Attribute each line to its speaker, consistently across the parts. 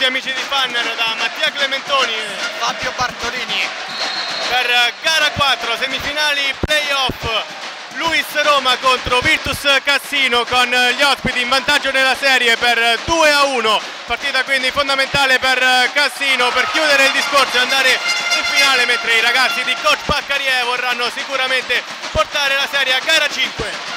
Speaker 1: benvenuti amici di Fanner da Mattia Clementoni. E
Speaker 2: Fabio Bartolini.
Speaker 1: Per gara 4 semifinali playoff. Luis Roma contro Virtus Cassino con gli ospiti in vantaggio nella serie per 2 a 1 partita quindi fondamentale per Cassino. Per chiudere il discorso e andare in finale mentre i ragazzi di coach Paccarie vorranno sicuramente portare la serie a gara 5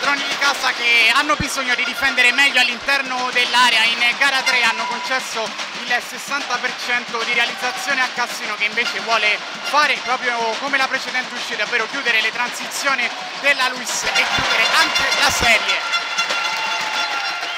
Speaker 2: padroni di casa che hanno bisogno di difendere meglio all'interno dell'area. In gara 3 hanno concesso il 60% di realizzazione a Cassino che invece vuole fare proprio come la precedente uscita ovvero chiudere le transizioni della Luis e chiudere anche la serie.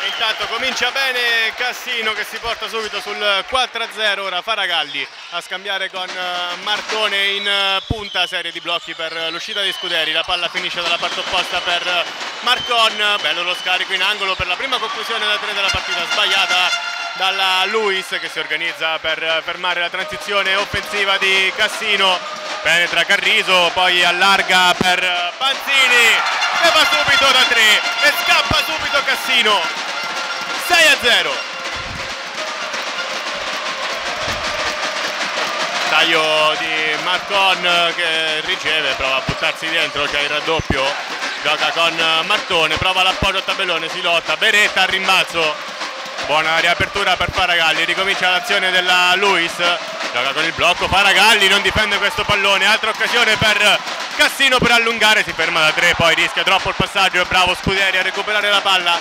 Speaker 1: Intanto comincia bene Cassino che si porta subito sul 4-0, ora Faragalli a scambiare con eh, Martone in eh, punta, serie di blocchi per l'uscita di Scuderi, la palla finisce dalla parte opposta per eh, Marcon, bello lo scarico in angolo per la prima conclusione da 3 della partita, sbagliata dalla Luis che si organizza per fermare la transizione offensiva di Cassino, penetra Carriso, poi allarga per Panzini e va subito da 3 e scappa subito Cassino. 6 a 0 taglio di Marcon che riceve prova a buttarsi dentro c'è il raddoppio gioca con Martone prova l'appoggio a tabellone si lotta. Beretta al rimbalzo. Buona riapertura per Faragalli ricomincia l'azione della Luis. Gioca con il blocco Faragalli non difende questo pallone. Altra occasione per Cassino per allungare si ferma da tre poi rischia troppo il passaggio. Bravo Scuderi a recuperare la palla.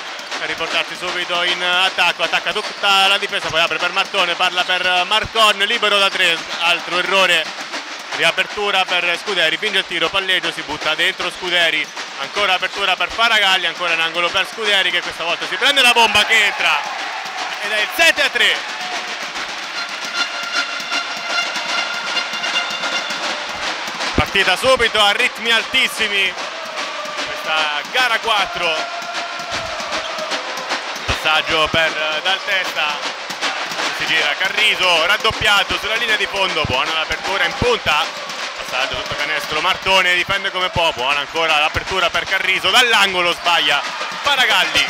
Speaker 1: A riportarsi subito in attacco, attacca tutta la difesa, poi apre per Martone, parla per Marcon, libero da tre, altro errore, riapertura per Scuderi, finge il tiro, palleggio, si butta dentro Scuderi, ancora apertura per Faragalli, ancora in angolo per Scuderi che questa volta si prende la bomba che entra. Ed è il 7 a 3. Partita subito a ritmi altissimi, questa gara 4 passaggio per eh, dal testa si gira Carriso raddoppiato sulla linea di fondo buona l'apertura in punta passaggio sotto canestro Martone difende come può buona ancora l'apertura per Carriso dall'angolo sbaglia Paragalli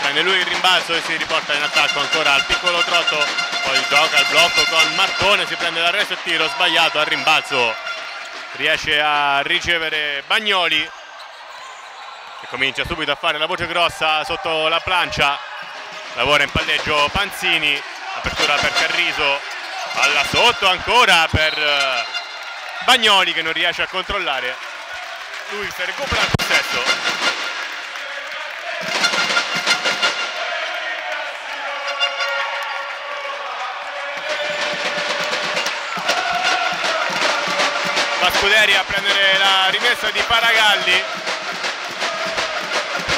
Speaker 1: prende lui il rimbalzo e si riporta in attacco ancora al piccolo trotto poi gioca il blocco con Martone si prende l'arresto e tiro sbagliato al rimbalzo riesce a ricevere Bagnoli che comincia subito a fare la voce grossa sotto la plancia lavora in palleggio Panzini apertura per Carriso palla sotto ancora per eh, Bagnoli che non riesce a controllare. Lui si recupera il possesso. Va Scuderi a prendere la rimessa di Paragalli.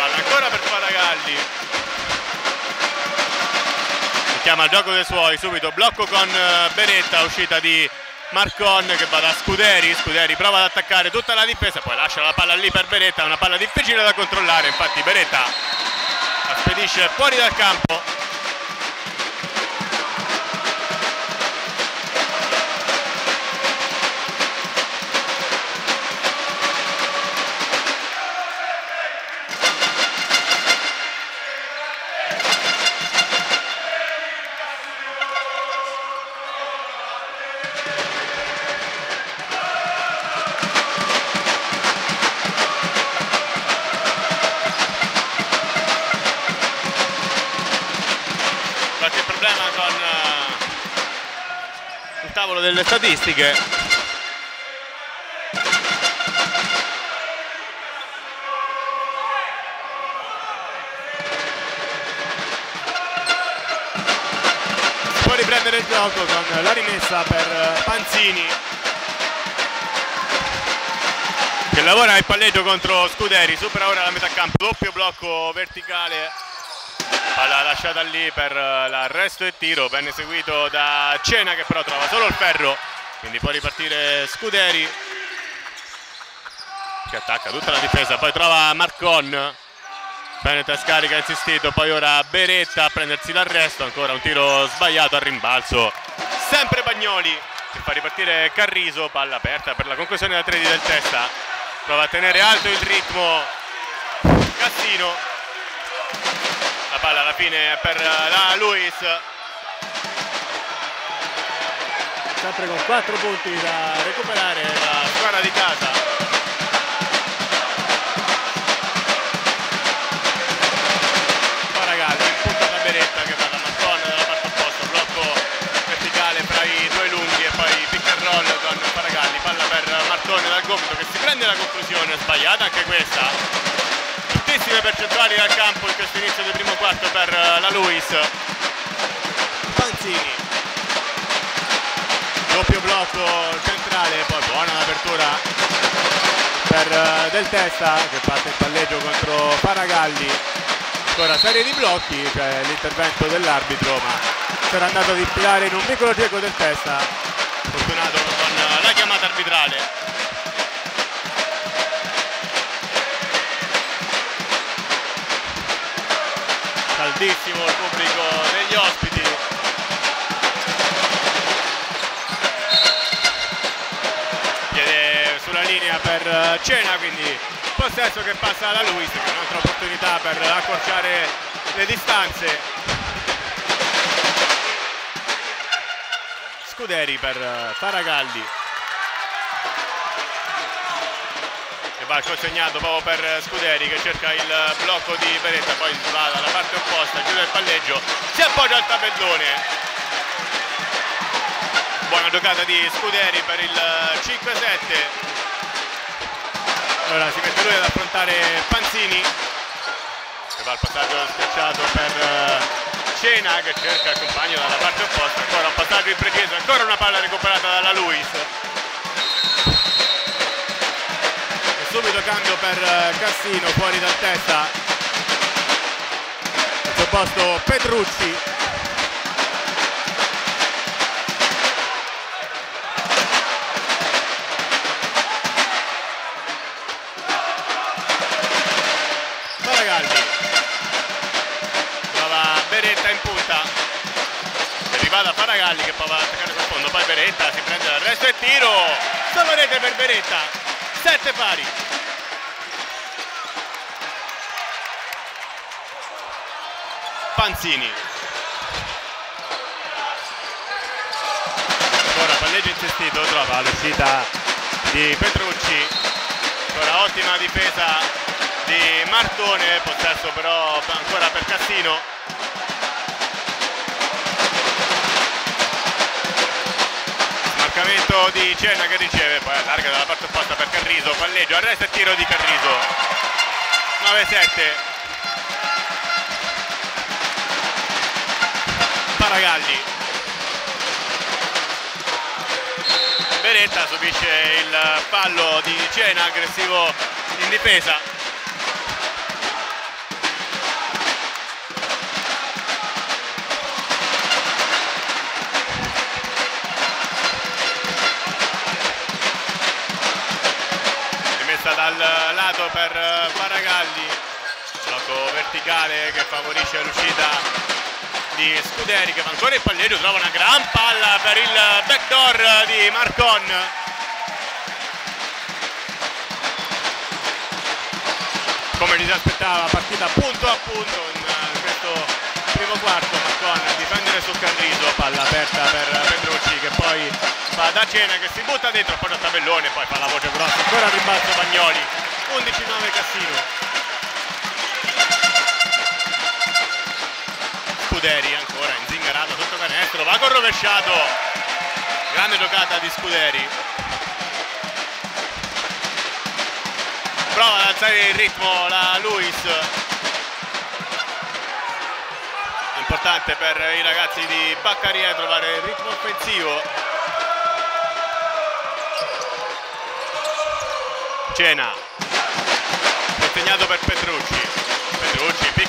Speaker 1: Ancora per Faragalli chiama il gioco dei suoi subito blocco con eh, Beretta uscita di Marcon che va da Scuderi Scuderi prova ad attaccare tutta la difesa poi lascia la palla lì per Beretta una palla difficile da controllare infatti Beretta la spedisce fuori dal campo delle statistiche. Può riprendere il gioco con la rimessa per Panzini. Che lavora in palleggio contro Scuderi supera ora la metà campo. Doppio blocco verticale palla lasciata lì per eh, l'arresto e tiro ben eseguito da Cena che però trova solo il ferro. Quindi può ripartire Scuderi che attacca tutta la difesa poi trova Marcon. Penetra scarica insistito poi ora Beretta a prendersi l'arresto ancora un tiro sbagliato al rimbalzo. Sempre Bagnoli che fa ripartire Carriso palla aperta per la conclusione da 3 del testa. Prova a tenere alto il ritmo Cassino palla alla fine per la Luis
Speaker 3: sempre con 4 punti da recuperare
Speaker 1: la squadra di casa. Faragalli in punta da Beretta che va da Martone dalla parte opposta blocco verticale fra i due lunghi e poi pick and roll con Faragalli. Palla per Martone dal gomito che si prende la conclusione sbagliata anche questa altissime percentuali dal campo in questo inizio del primo quarto per la Luis. Panzini. Doppio blocco centrale poi buona l'apertura per Del Testa che parte il palleggio contro Paragalli ancora serie di blocchi cioè l'intervento dell'arbitro ma sarà andato ad infilare in un piccolo cieco Del Testa caldissimo il pubblico degli ospiti. Chiede sulla linea per Cena quindi possesso che passa alla Luis che è un'altra opportunità per accorciare le distanze. Scuderi per Faragalli va consegnato proprio per Scuderi che cerca il blocco di Beretta poi va dalla parte opposta chiude il palleggio si appoggia al tabellone. Buona giocata di Scuderi per il 5-7 ora si mette lui ad affrontare Panzini che va al passaggio schiacciato per Cena che cerca il compagno dalla parte opposta ancora un passaggio impreciso ancora una palla recuperata dalla Luis subito cambio per Cassino fuori dal testa. Al suo posto Petrucci. Faragalli trova Beretta in punta. Arriva da Faragalli che poi va a attaccare sul fondo. Poi Beretta si prende l'arresto e tiro. Solo rete per Beretta. Sette pari Panzini. Ancora palleggio insistito trova l'uscita di Petrucci. Ancora ottima difesa di Martone possesso però ancora per Cassino. Smarcamento di Cena che riceve poi allarga dalla parte opposta per Carriso. Palleggio arresto e tiro di Carriso. 9-7 Paragalli Beretta subisce il fallo di Cena aggressivo in difesa. Rimessa dal lato per Faragalli blocco verticale che favorisce l'uscita di Scuderi che va ancora il palleggio trova una gran palla per il backdoor di Marcon. Come ci si aspettava partita punto a punto in questo primo quarto. Marcon a difendere sul Carriso palla aperta per Petrucci che poi fa da Cena che si butta dentro poi al tabellone poi fa la voce grossa ancora al rimbalzo Bagnoli. 11-9 Cassino Scuderi ancora inzingarato sotto canestro va con rovesciato. Grande giocata di Scuderi. Prova ad alzare il ritmo la Luis. Importante per i ragazzi di Baccaria trovare il ritmo offensivo. Cena. Consegnato per pick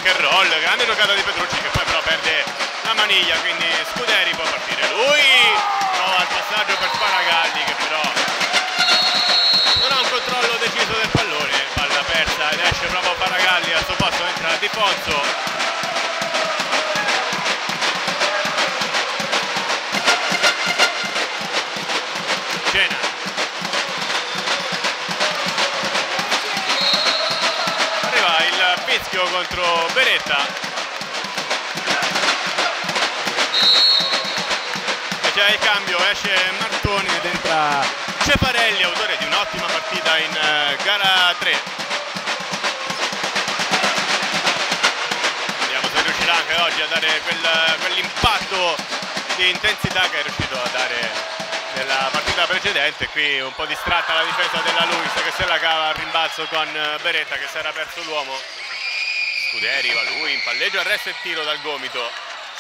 Speaker 1: and roll grande giocata di Petrucci che poi però perde la maniglia quindi Scuderi può partire. Lui prova il passaggio per Faragalli che però non ha un controllo deciso del pallone palla persa ed esce proprio Faragalli al suo posto entra Di Fonso Beretta. E c'è il cambio esce Martoni ed entra Cefarelli, autore di un'ottima partita in eh, gara 3 vediamo se riuscirà anche oggi a dare quell'impatto di intensità che è riuscito a dare nella partita precedente. Qui un po' distratta la difesa della Luis che se la cava al rimbalzo con eh, Beretta che si era perso l'uomo. Scuderi va lui in palleggio, arresto e tiro dal gomito.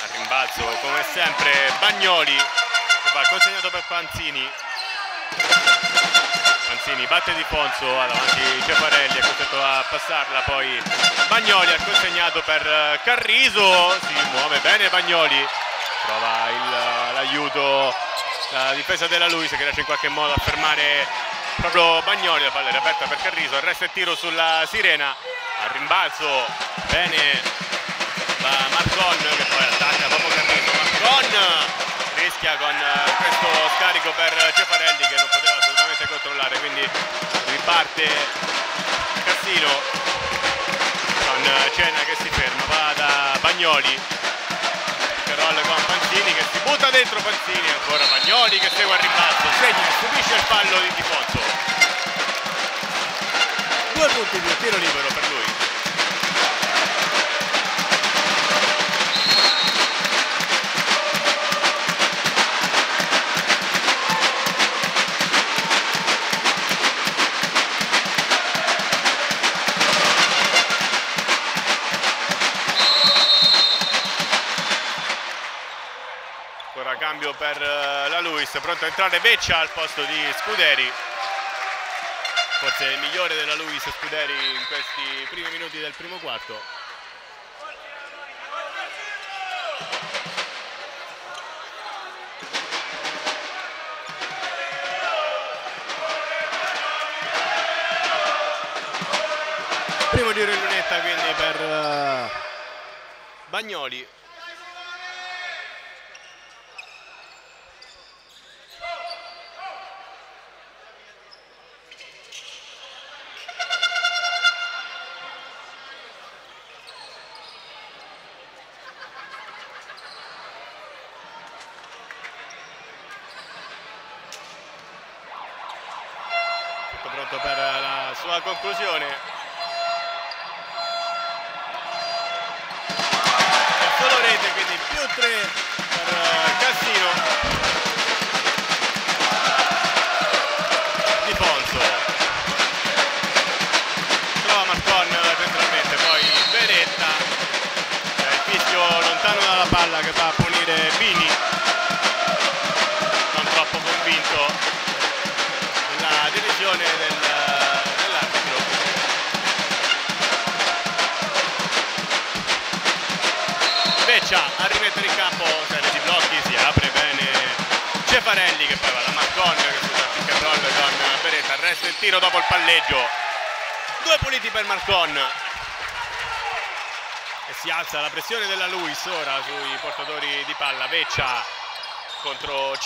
Speaker 1: Al rimbalzo come sempre Bagnoli che va consegnato per Panzini. Panzini batte di Fonso davanti Cefarelli è costretto a passarla poi Bagnoli ha consegnato per eh, Carriso si muove bene Bagnoli trova il- l'aiuto la difesa della Luis che riesce in qualche modo a fermare proprio Bagnoli la palla è aperta per Carriso arresto e tiro sulla Sirena al rimbalzo bene va Marcon che poi attacca proprio Carrizo Marcon rischia con eh, questo scarico per Cefarelli che non poteva assolutamente controllare quindi riparte Cassino con eh, Cena che si ferma va da Bagnoli roll con Panzini che si butta dentro Panzini ancora Bagnoli che segue al rimbalzo segna subisce il fallo di Di Fonso due punti di tiro libero per per eh, la Luis, pronto a entrare Veccia al posto di Scuderi. Forse il migliore della Luis Scuderi in questi primi minuti del primo quarto. Primo giro in lunetta quindi per eh, Bagnoli. Tutto pronto per la sua conclusione.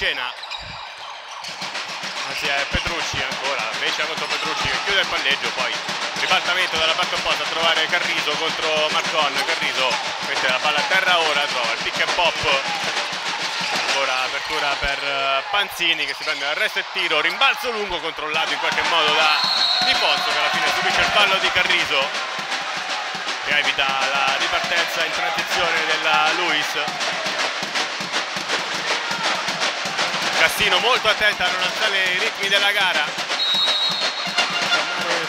Speaker 1: Contro Cena. Anzi è Petrucci ancora, Vecchia contro Petrucci che chiude il palleggio, poi ribaltamento dalla parte opposta a trovare Carriso contro Marcon, Carriso mette la palla a terra ora, trova il pick and pop, ancora apertura per eh, Panzini che si prende l'arresto e tiro, rimbalzo lungo controllato in qualche modo da Di Fonso che alla fine subisce il fallo di Carriso che evita la ripartenza in transizione della Luis. Cassino molto attenta a non alzare i ritmi della gara.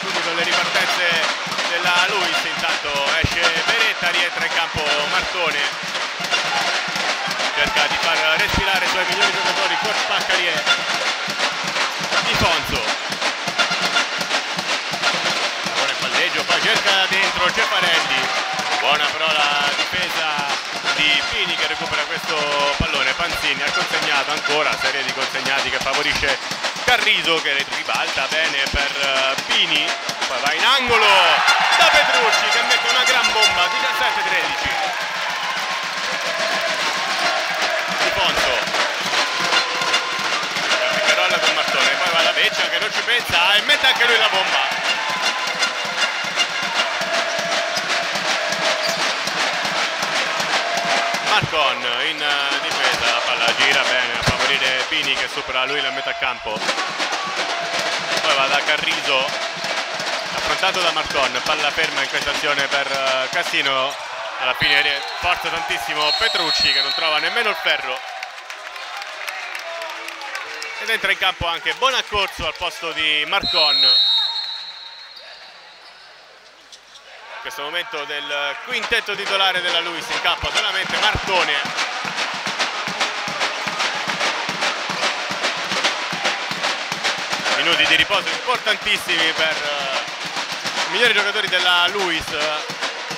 Speaker 1: Subito le ripartenze della Luis, intanto esce Beretta, rientra in campo Martone. Cerca di far respirare i suoi migliori giocatori, Coach Paccarier. Di Fonso. Il palleggio, poi cerca dentro Cefarelli. Buona però la difesa di Pini che recupera questo pallone. Panzini ha consegnato ancora serie di consegnati che favorisce Carriso che ribalta bene per eh, Pini. Poi va in angolo da Petrucci che mette una gran bomba 17-13. Di and roll con Martone, poi va la Vecchia che non ci pensa e mette anche lui la bomba. Marcon in eh, difesa, la palla gira bene a favorire Bini che supera lui a metà campo. Poi va da Carriso affrontato da Marton palla ferma in questa azione per eh, Cassino. Alla fine forza tantissimo Petrucci che non trova nemmeno il ferro. Ed entra in campo anche Bonaccorso al posto di Marcon in questo momento del quintetto titolare della Luis in campo. Solamente Martone. Minuti di riposo importantissimi per uh, i migliori giocatori della Luis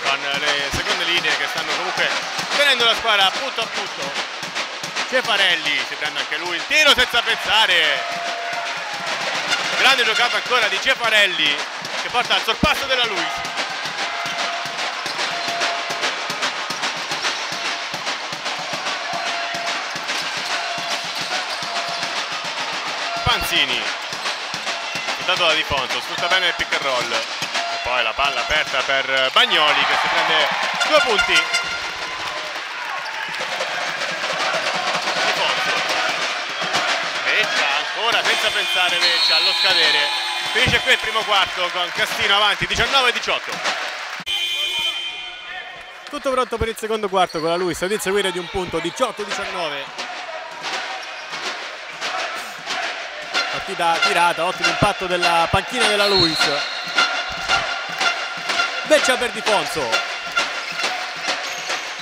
Speaker 1: con le seconde linee che stanno comunque tenendo la squadra punto a punto. Cefarelli si prende anche lui il tiro senza pensare. Grande giocata ancora di Cefarelli che porta al sorpasso della Luis Panzini. Sfruttato da Di Fonso sfrutta bene il pick and roll. E poi la palla aperta per Bagnoli che si prende due punti. Ancora senza pensare invece allo scadere. Finisce qui il primo quarto con Castino avanti 19-18
Speaker 3: tutto pronto per il secondo quarto con la Luis ad inseguire di un punto 18-19 partita tirata ottimo impatto della panchina della Luis. Beccia per Di Fonso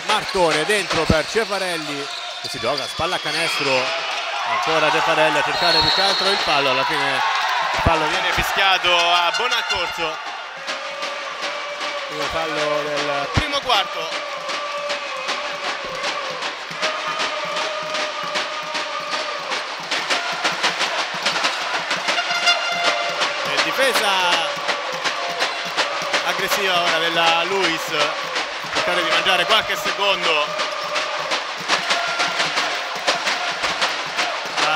Speaker 3: Martone dentro per Cefarelli che si gioca spalla a canestro. Ancora De Farelli a cercare più che altro il fallo alla fine il fallo
Speaker 1: viene fischiato a Bonaccorso
Speaker 3: il fallo del
Speaker 1: primo quarto
Speaker 3: difesa. Aggressiva ora della Luis. Cercare di mangiare qualche secondo.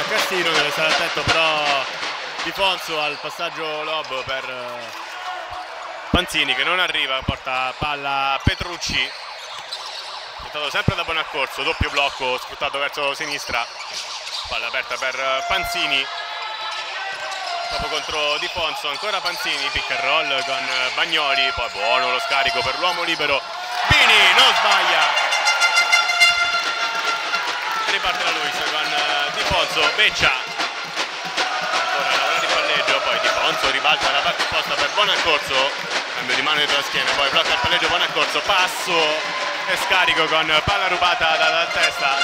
Speaker 3: Cassino deve stare attento però Di Fonso al passaggio lob per eh,
Speaker 1: Panzini che non arriva, porta palla Petrucci. Sfruttato sempre da Bonaccorso, doppio blocco sfruttato verso sinistra. Palla aperta per Panzini dopo contro Di Fonso, ancora Panzini, pick and roll con Bagnoli, poi buono lo scarico per l'uomo libero Bini non sbaglia. Riparte la Luis con uh, Di Fonso, Beccia. Ancora lavora di palleggio poi Di Fonso ribalta la parte opposta per Bonaccorso cambio di mano dietro la schiena poi blocca il palleggio Bonaccorso passo e scarico con palla rubata dalla testa.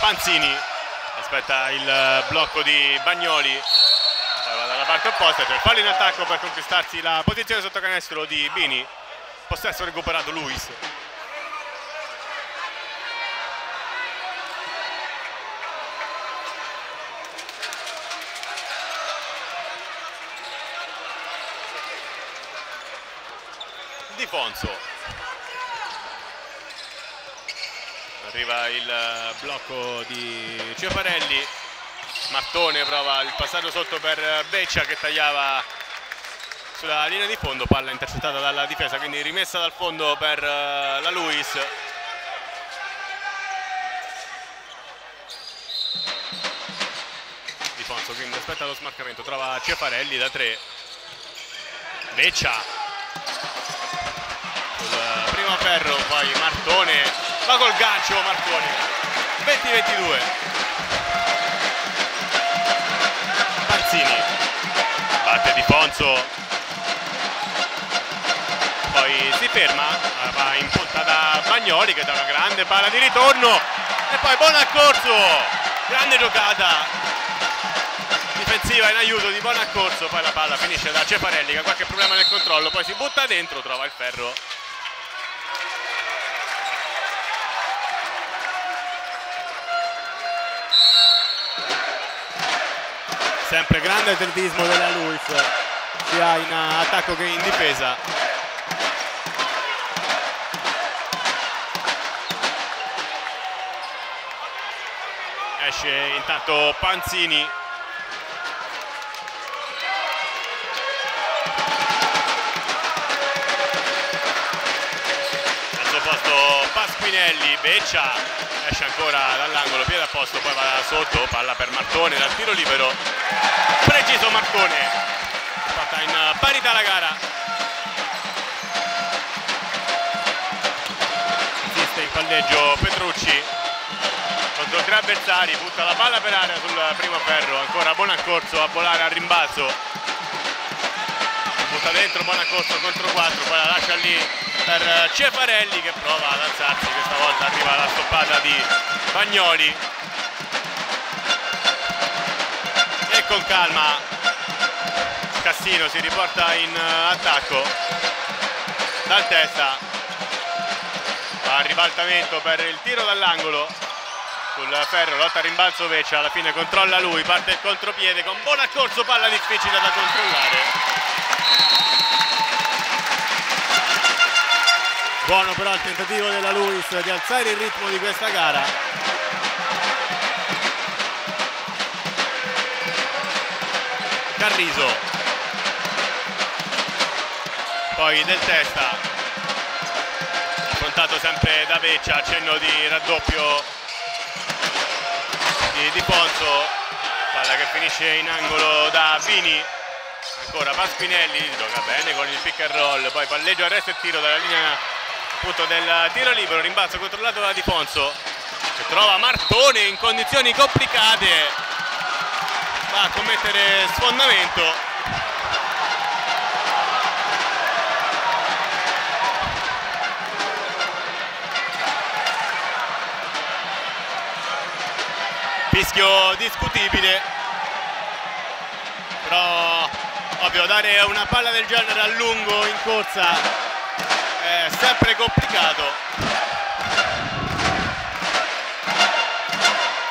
Speaker 1: Panzini aspetta il blocco di Bagnoli. Va dalla parte opposta il fallo in attacco per conquistarsi la posizione sotto canestro di Bini. Possesso recuperato Luis. Di Fonso arriva il eh, blocco di Cefarelli Martone prova il passaggio sotto per Beccia che tagliava sulla linea di fondo. Palla intercettata dalla difesa quindi rimessa dal fondo per eh, la Luis. Di Fonso quindi aspetta lo smarcamento trova Cefarelli da 3 Beccia. Primo ferro poi Martone va col gancio Martone 20-22 Panzini batte di Fonso. Poi si ferma va in punta da Bagnoli che dà una grande palla di ritorno. E poi buon accorso. Grande giocata. Difensiva in aiuto di buon accorso. Poi la palla finisce da Ceparelli che ha qualche problema nel controllo. Poi si butta dentro trova il ferro
Speaker 3: sempre grande atletismo della Luis sia in attacco che in difesa.
Speaker 1: Esce intanto Panzini Pasquinelli, Beccia esce ancora dall'angolo, piede a posto, poi va sotto, palla per Martone dal tiro libero, preciso Martone, fatta in parità la gara. Insiste in palleggio Petrucci contro tre avversari, butta la palla per aria sul primo ferro, ancora Bonaccorso a volare a rimbalzo. Butta dentro Bonaccorso contro 4 poi la lascia lì per Cefarelli che prova ad alzarsi. Questa volta arriva la stoppata di Bagnoli. E con calma Cassino si riporta in attacco. Dal testa va a ribaltamento per il tiro dall'angolo. Sul ferro, lotta rimbalzo Veccia, alla fine controlla lui, parte il contropiede con buon accorso, palla difficile da controllare.
Speaker 3: Buono però il tentativo della Luis di alzare il ritmo di questa gara.
Speaker 1: Carriso. Poi del testa. Affrontato sempre da Veccia, accenno di raddoppio di, di Ponzo. Palla che finisce in angolo da Vini ancora Paspinelli gioca bene con il pick and roll poi palleggio arresto e tiro dalla linea appunto del tiro libero, rimbalzo controllato da Di Fonso che trova Martone in condizioni complicate, va a commettere sfondamento. Fischio discutibile, però ovvio dare una palla del genere a lungo in corsa è sempre complicato.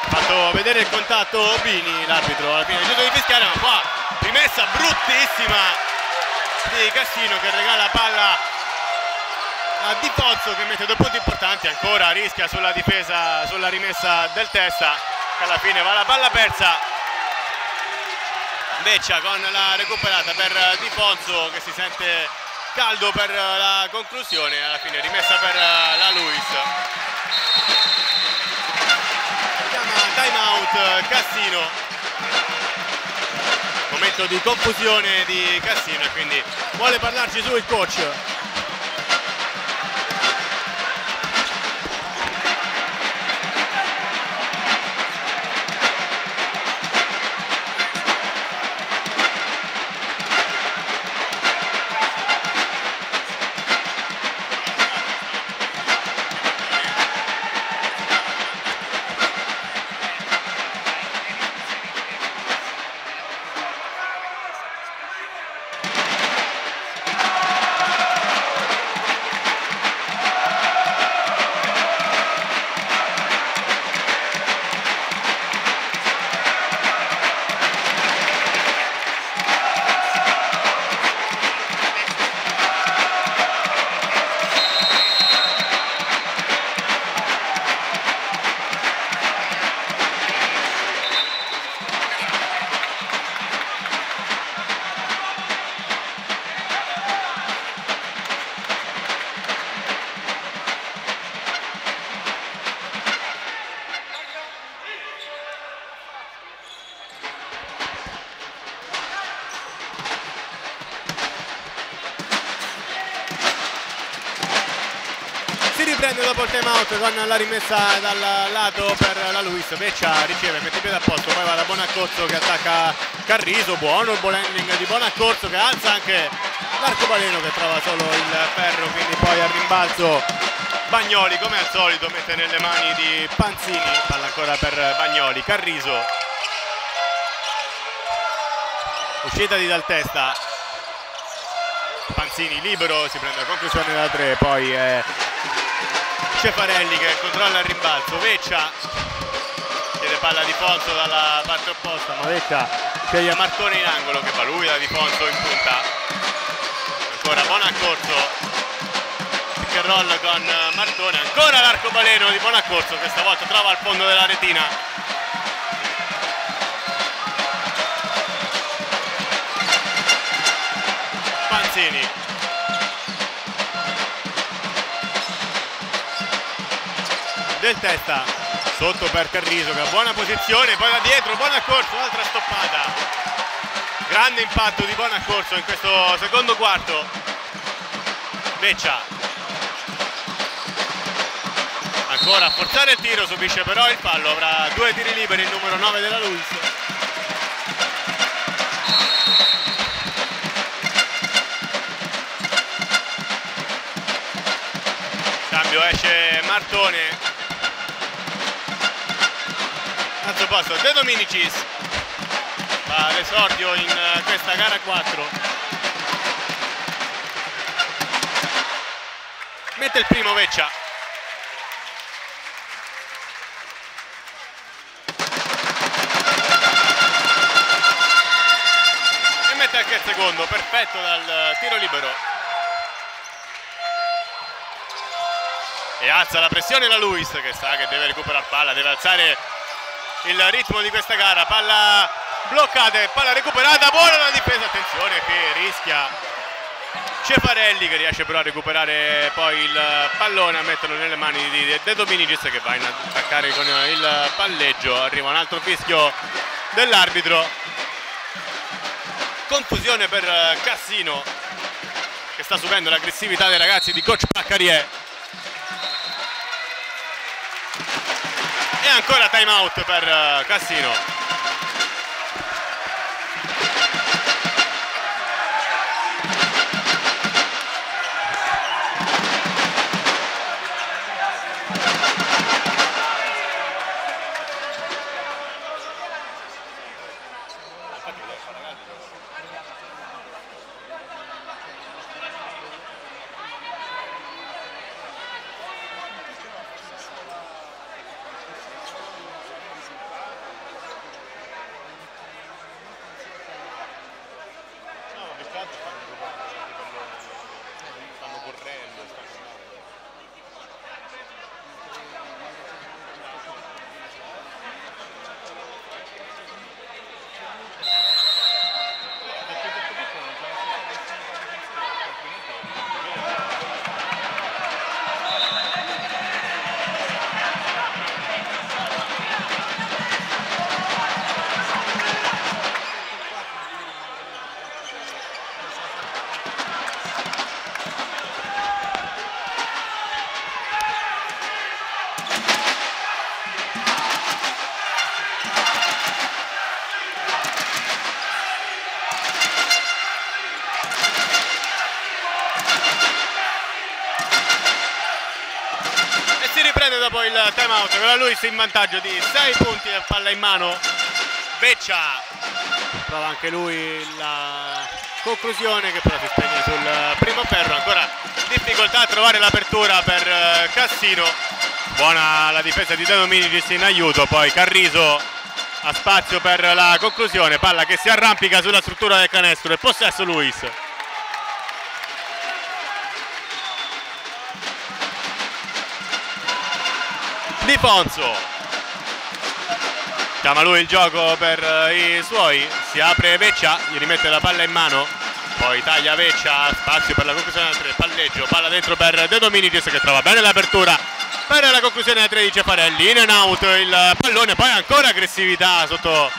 Speaker 1: Fatto vedere il contatto Bini l'arbitro. Alla fine giusto di fischiare ma qua rimessa bruttissima di Cassino che regala palla a Di Pozzo che mette due punti importanti. Ancora rischia sulla difesa sulla rimessa del testa che alla fine va la palla persa. Beccia con la recuperata per Di Fonso che si sente caldo per la conclusione alla fine rimessa per la Luis. Time out Cassino. Momento di confusione di Cassino e quindi vuole parlarci su il coach con la rimessa dal lato per la Luis Veccia riceve, mette piede a posto poi va da Bonaccorso che attacca Carriso buono il handling di Bonaccorso che alza anche l'arcobaleno che trova solo il ferro quindi poi al rimbalzo Bagnoli come al solito mette nelle mani di Panzini palla ancora per Bagnoli Carriso. Uscita di dal testa. Panzini libero si prende la conclusione da tre poi è Cefarelli che controlla il rimbalzo, Veccia chiede palla di Fonso dalla parte opposta, ma Veccia sceglie Martone in angolo che fa lui da Di Fonso in punta. Ancora Bonaccorso, pick and roll con Martone, ancora l'arcobaleno di Bonaccorso che stavolta trova al fondo della retina. Panzini del testa. Sotto per Carriso che ha buona posizione poi da dietro buona corso un'altra stoppata. Grande impatto di buona corso in questo secondo quarto. Veccia ancora a forzare il tiro subisce però il fallo avrà due tiri liberi il numero 9 della Luis cambio esce Martone posto De Dominicis. Fa l'esordio in questa gara 4 mette il primo Veccia e mette anche il secondo perfetto dal tiro libero. E alza la pressione la Luis che sa che deve recuperare palla deve alzare il ritmo di questa gara palla bloccata e palla recuperata buona la difesa attenzione che rischia Cefarelli che riesce però a recuperare poi il pallone a metterlo nelle mani di De Dominicis che va in attaccare con il palleggio arriva un altro fischio dell'arbitro. Confusione per Cassino che sta subendo l'aggressività dei ragazzi di coach Paccarie e ancora time out per Cassino la Luis in vantaggio di 6 punti e palla in mano. Veccia
Speaker 3: prova anche lui la conclusione che però si spegne sul primo ferro. Ancora
Speaker 1: difficoltà a trovare l'apertura per Cassino. Buona la difesa di De Dominicis in aiuto. Poi Carriso ha spazio per la conclusione. Palla che si arrampica sulla struttura del canestro. E possesso Luis Di Fonso chiama lui il gioco per i suoi. Si apre Veccia gli rimette la palla in mano poi taglia Veccia spazio per la conclusione da 3 palleggio palla dentro per De Dominicis che trova bene l'apertura per la conclusione da 3 di Cefarelli in and out il pallone poi ancora aggressività sotto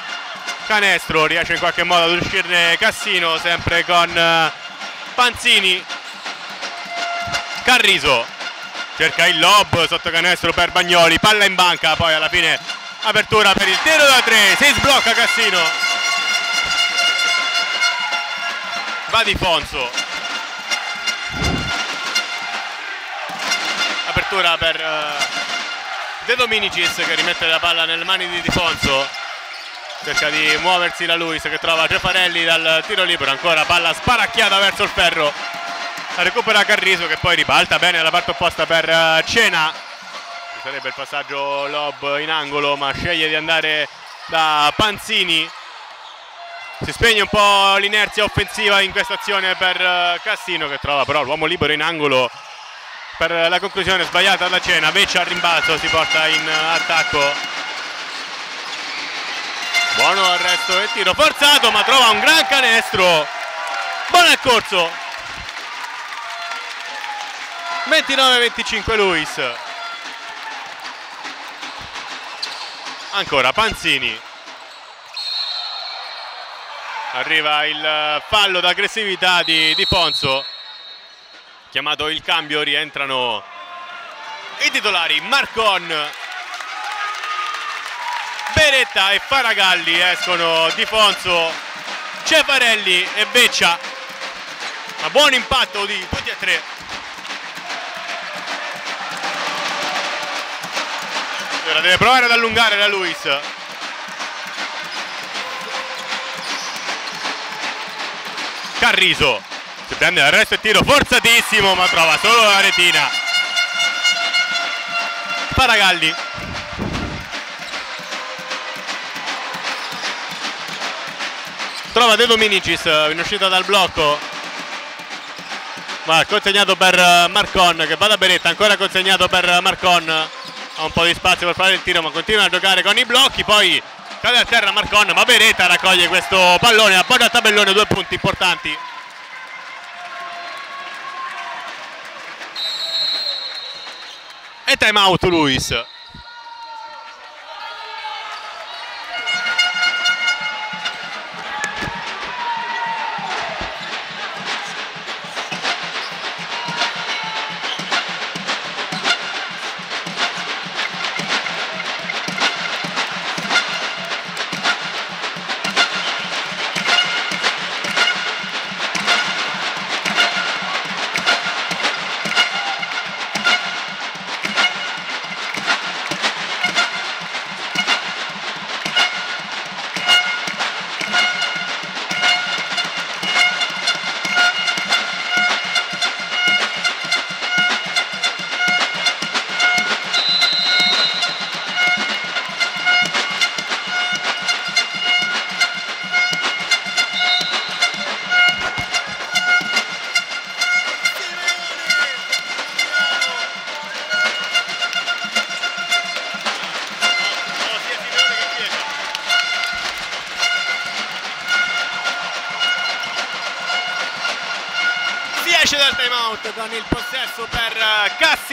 Speaker 1: canestro riesce in qualche modo ad uscirne Cassino sempre con Panzini. Carriso cerca il lob sotto canestro per Bagnoli palla in banca poi alla fine apertura per il tiro da tre si sblocca Cassino. Va di Fonso. Apertura per uh, De Dominicis che rimette la palla nelle mani di Di Fonso. Cerca di muoversi la Luis che trova Cefarelli dal tiro libero ancora palla sparacchiata verso il ferro recupera Carriso che poi ribalta bene alla parte opposta per Cena. Ci sarebbe il passaggio lob in angolo ma sceglie di andare da Panzini. Si spegne un po' l'inerzia offensiva in questa azione per Cassino che trova però l'uomo libero in angolo per la conclusione sbagliata da Cena. Veccia al rimbalzo si porta in attacco. Buono arresto e tiro. Forzato ma trova un gran canestro. Buono il corso 29-25 Luis. Ancora Panzini. Arriva il fallo d'aggressività di, di Ponzo. Chiamato il cambio rientrano i titolari Marcon Beretta e Faragalli escono Di Fonso Cefarelli e Beccia. Ma buon impatto di tutti e tre ora deve provare ad allungare la Luis. Carriso. Si prende l'arresto e tiro forzatissimo ma trova solo la retina. Faragalli trova De Dominicis in uscita dal blocco. Ma consegnato per Marcon che va da Beretta ancora consegnato per Marcon ha un po' di spazio per fare il tiro ma continua a giocare con i blocchi. Poi cade a terra Marcon ma Beretta raccoglie questo pallone appoggia al tabellone due punti importanti. E time out Luis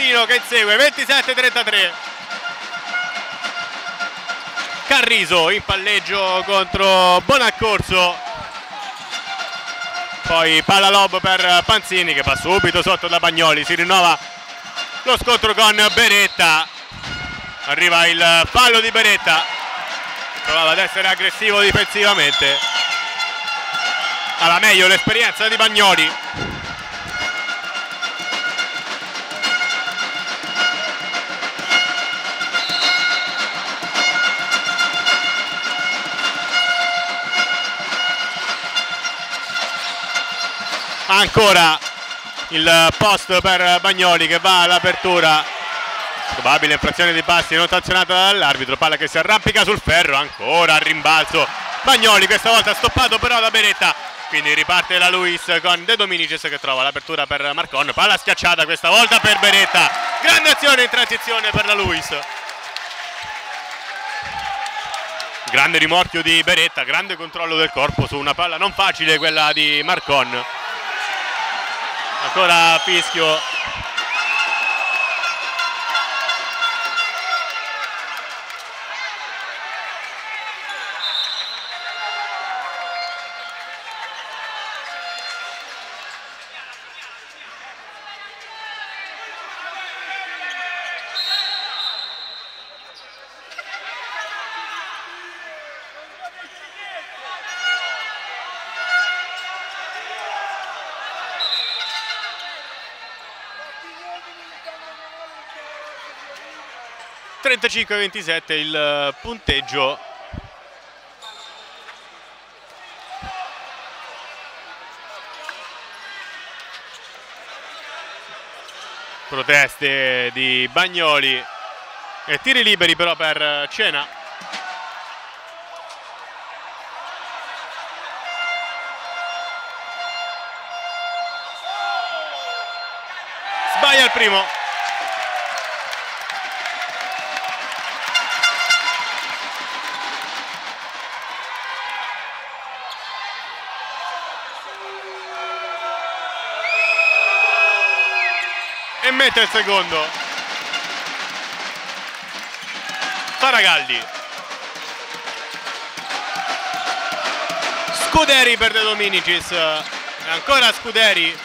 Speaker 1: Cassino che insegue 27-33 Carriso in palleggio contro Bonaccorso. Poi palla lob per Panzini che va subito sotto da Bagnoli si rinnova lo scontro con Beretta. Arriva il fallo di Beretta. Provava ad essere aggressivo difensivamente. Alla meglio l'esperienza di Bagnoli ancora il post per Bagnoli che va all'apertura. Probabile infrazione di passi non sanzionata dall'arbitro. Palla che si arrampica sul ferro ancora a rimbalzo. Bagnoli questa volta stoppato però da Beretta quindi riparte la Luis con De Dominicis che trova l'apertura per Marcon. Palla schiacciata questa volta per Beretta grande azione in transizione per la Luis. Grande rimorchio di Beretta grande controllo del corpo su una palla non facile quella di Marcon ancora fischio 35-27 il eh, punteggio. Proteste di Bagnoli. E tiri liberi però per eh, Cena. Sbaglia il primo mette il secondo. Faragaldi Scuderi per De Dominicis. E ancora Scuderi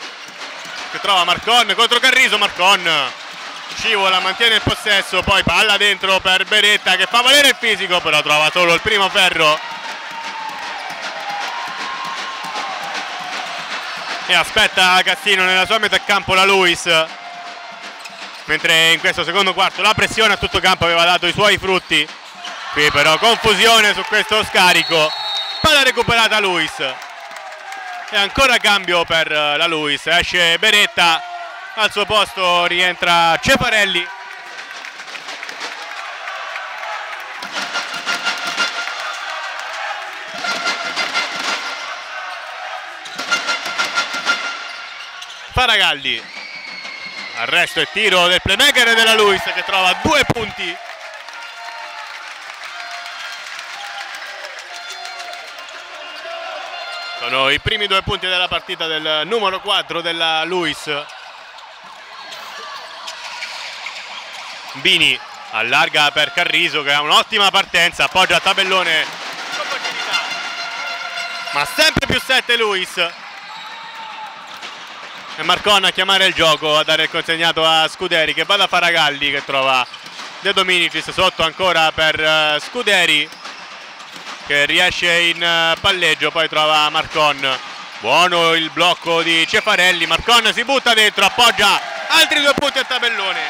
Speaker 1: che trova Marcon contro Carriso Marcon. Scivola, mantiene il possesso poi palla dentro per Beretta che fa valere il fisico però trova solo il primo ferro. E aspetta Cassino nella sua metà campo la Luis mentre in questo secondo quarto la pressione a tutto campo aveva dato i suoi frutti. Qui però confusione su questo scarico. Palla recuperata Luis. E ancora cambio per la Luis. Esce Beretta. Al suo posto rientra Ceparelli Faragalli arresto e tiro del playmaker della Luis che trova due punti. Sono i primi due punti della partita del numero 4 della Luis. Bini allarga per Carriso che ha un'ottima partenza appoggia a tabellone. Ma sempre più 7 Luis e Marcon a chiamare il gioco a dare il consegnato a Scuderi che va da Faragalli che trova De Dominicis sotto ancora per Scuderi che riesce in palleggio poi trova Marcon. Buono il blocco di Cefarelli Marcon si butta dentro appoggia altri due punti a tabellone.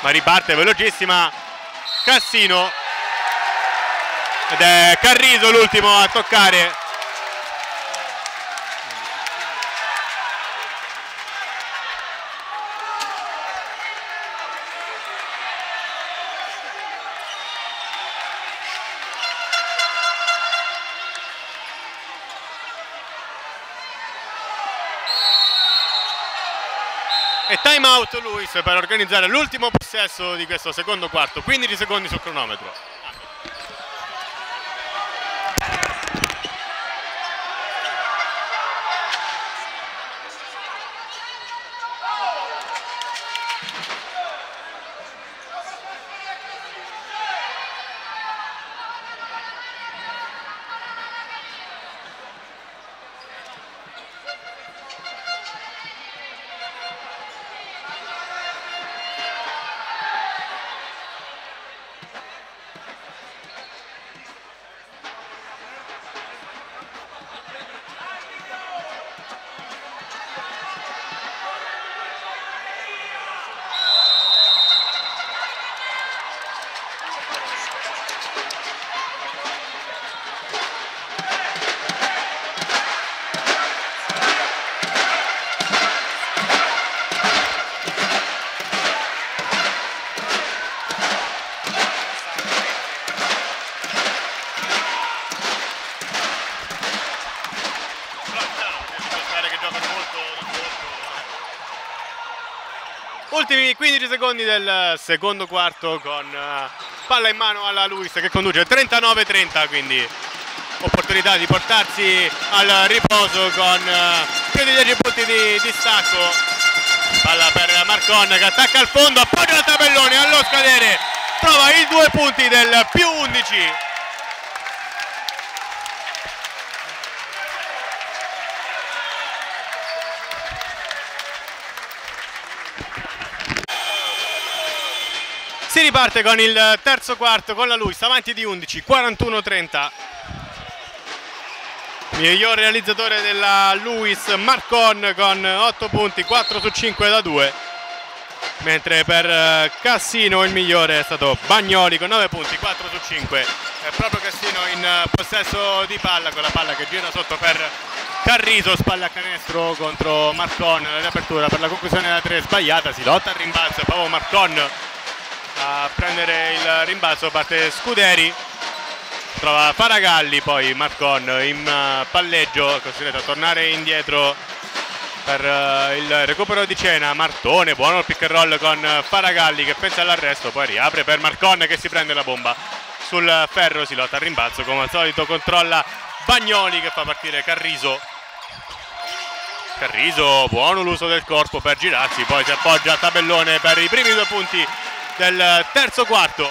Speaker 1: Ma riparte velocissima Cassino. Ed è Carriso l'ultimo a toccare time out Luis per organizzare l'ultimo possesso di questo secondo quarto. 15 secondi sul cronometro ultimi 15 secondi del secondo quarto con uh, palla in mano alla Luis che conduce 39-30 quindi opportunità di portarsi al riposo con uh, più di 10 punti di distacco. Palla per Marcon che attacca al fondo appoggia il tabellone allo scadere trova i due punti del più 11 riparte con il terzo quarto con la Luis avanti di 11, 41-30. Miglior realizzatore della Luis Marcon con 8 punti, 4 su 5 da 2. Mentre per Cassino il migliore è stato Bagnoli con 9 punti, 4 su 5. È proprio Cassino in possesso di palla con la palla che gira sotto per Carriso, spalla a canestro contro Marcon. L'apertura per la conclusione da 3 sbagliata, si lotta al rimbalzo, proprio Marcon a prendere il rimbalzo parte Scuderi. Trova Faragalli poi Marcon in palleggio costretto a tornare indietro per il recupero di Cena. Martone buono il pick and roll con Faragalli che pensa all'arresto poi riapre per Marcon che si prende la bomba sul ferro si lotta al rimbalzo come al solito controlla Bagnoli che fa partire Carriso. Carriso buono l'uso del corpo per girarsi poi si appoggia a tabellone per i primi due punti del terzo quarto.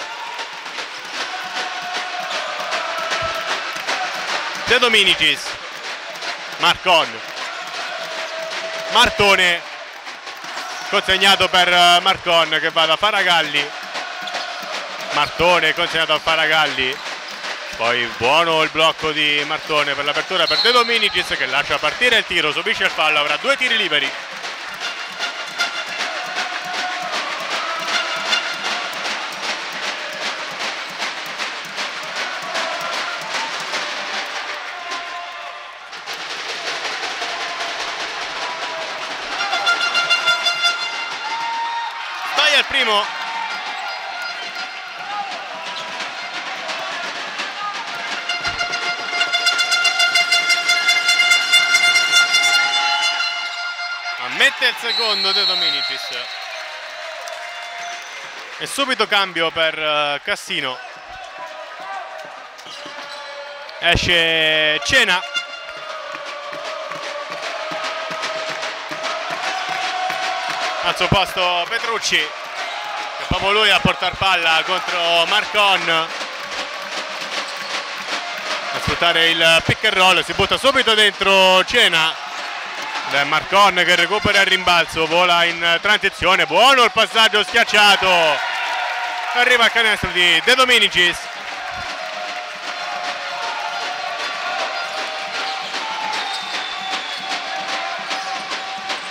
Speaker 1: De Dominicis Marcon. Martone consegnato per eh, Marcon che va da Faragalli. Martone consegnato a Faragalli. Poi buono il blocco di Martone per l'apertura per De Dominicis che lascia partire il tiro subisce il fallo avrà due tiri liberi il primo. Ammette il secondo De Dominicis. E subito cambio per eh, Cassino. Esce Cena. Al suo posto Petrucci proprio lui a portare palla contro Marcon. A sfruttare il pick and roll si butta subito dentro Cena. Marcon che recupera il rimbalzo vola in transizione buono il passaggio schiacciato. Arriva il canestro di De Dominicis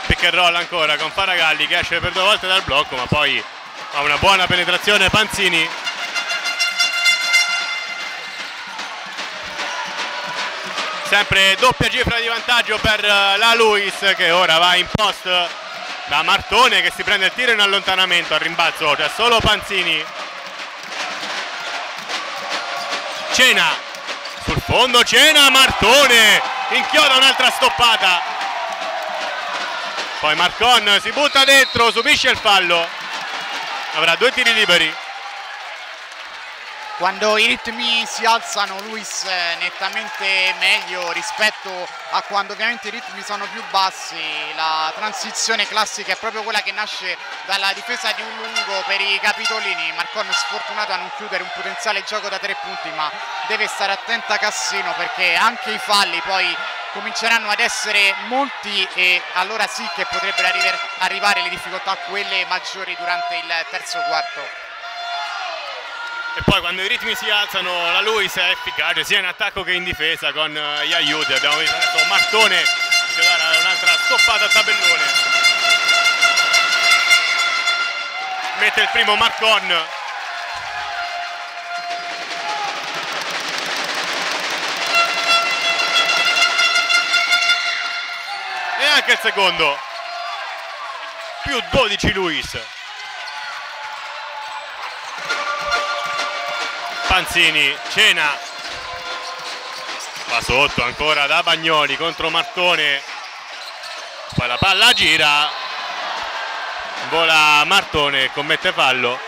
Speaker 1: pick and roll ancora con Faragalli che esce per due volte dal blocco ma poi ha una buona penetrazione Panzini. Sempre doppia cifra di vantaggio per eh, la Luis che ora va in post da Martone che si prende il tiro in allontanamento al rimbalzo c'è solo Panzini. Cena. Sul fondo Cena Martone. Inchioda un'altra stoppata. Poi Marcon si butta dentro subisce il fallo avrà due tiri liberi
Speaker 2: Quando i ritmi si alzano Luis è nettamente meglio rispetto a quando ovviamente i ritmi sono più bassi. La transizione classica è proprio quella che nasce dalla difesa di un lungo per i capitolini. Marcon sfortunato a non chiudere un potenziale gioco da tre punti, ma deve stare attenta Cassino perché anche i falli poi cominceranno ad essere molti e allora sì che potrebbero arrivare le difficoltà quelle maggiori durante il terzo quarto.
Speaker 1: E poi quando i ritmi si alzano la Luis è efficace sia in attacco che in difesa con eh, gli aiuti. Abbiamo visto adesso Martone che dà un'altra stoppata a tabellone. Mette il primo Marcon. E anche il secondo. Più 12 Luis. Panzini, Cena va sotto ancora da Bagnoli contro Martone poi la palla gira vola Martone commette fallo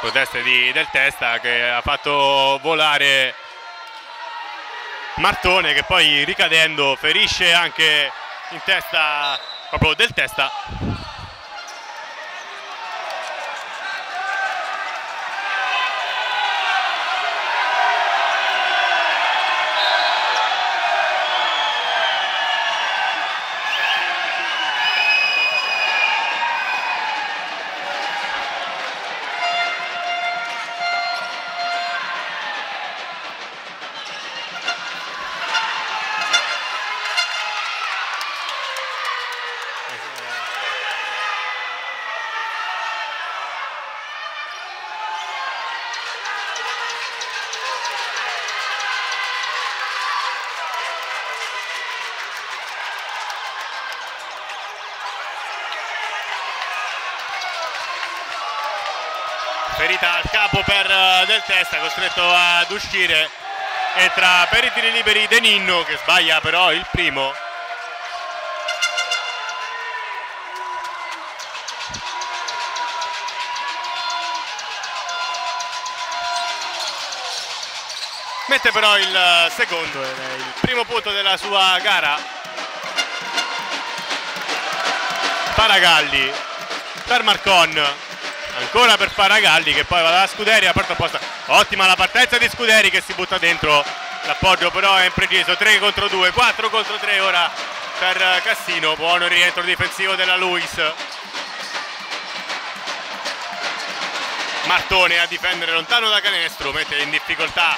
Speaker 1: proteste di, del Testa che ha fatto volare Martone che poi ricadendo ferisce anche in testa proprio del Testa testa costretto ad uscire. Entra per i tiri liberi De Ninno che sbaglia però il primo. Mette però il secondo il primo punto della sua gara. Paragalli per Marcon. Ancora per Faragalli che poi va da Scuderi la porta opposta ottima la partenza di Scuderi che si butta dentro. L'appoggio però è impreciso 3 contro 2 4 contro 3 ora per Cassino. Buono rientro difensivo della Luis. Martone a difendere lontano da canestro mette in difficoltà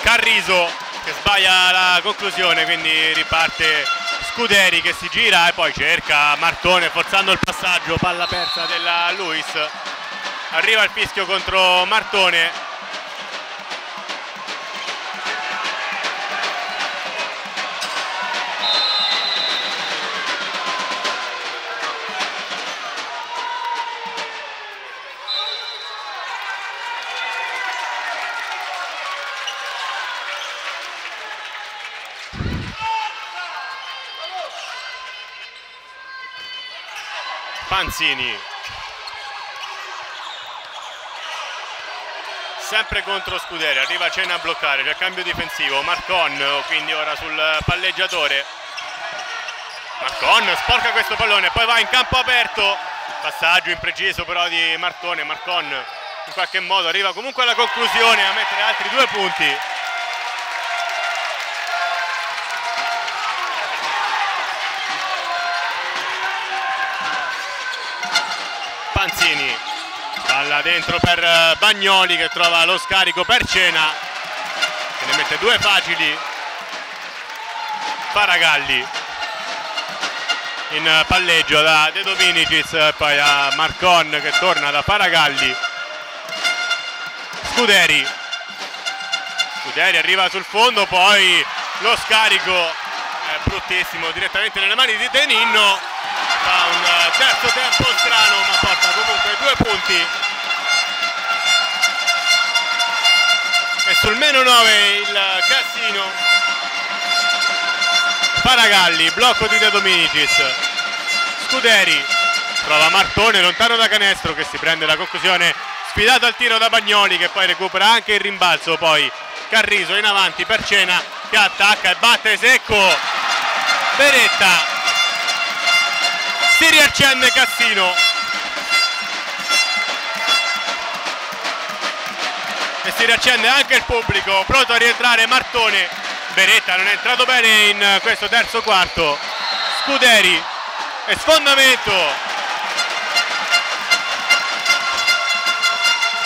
Speaker 1: Carriso che sbaglia la conclusione quindi riparte Scuderi che si gira e poi cerca Martone forzando il passaggio palla persa della Luis arriva il fischio contro Martone. Panzini sempre contro Scuderi arriva Cena a bloccare c'è cambio difensivo Marcon quindi ora sul palleggiatore. Marcon sporca questo pallone poi va in campo aperto. Passaggio impreciso però di Martone Marcon in qualche modo arriva comunque alla conclusione a mettere altri due punti. Panzini palla dentro per eh, Bagnoli che trova lo scarico per Cena. Che ne mette due facili. Faragalli. In palleggio da De Dominicis e poi a Marcon che torna da Faragalli. Scuderi. Scuderi arriva sul fondo poi lo scarico è bruttissimo direttamente nelle mani di Teninno fa un terzo tempo strano ma porta comunque due punti. E sul meno 9 il Cassino. Paragalli, blocco di De Dominicis Scuderi trova Martone lontano da canestro che si prende la conclusione sfidato al tiro da Bagnoli che poi recupera anche il rimbalzo poi Carriso in avanti per Cena che attacca e batte secco. Beretta si riaccende Cassino. E si riaccende anche il pubblico pronto a rientrare Martone. Beretta non è entrato bene in questo terzo quarto. Scuderi e sfondamento.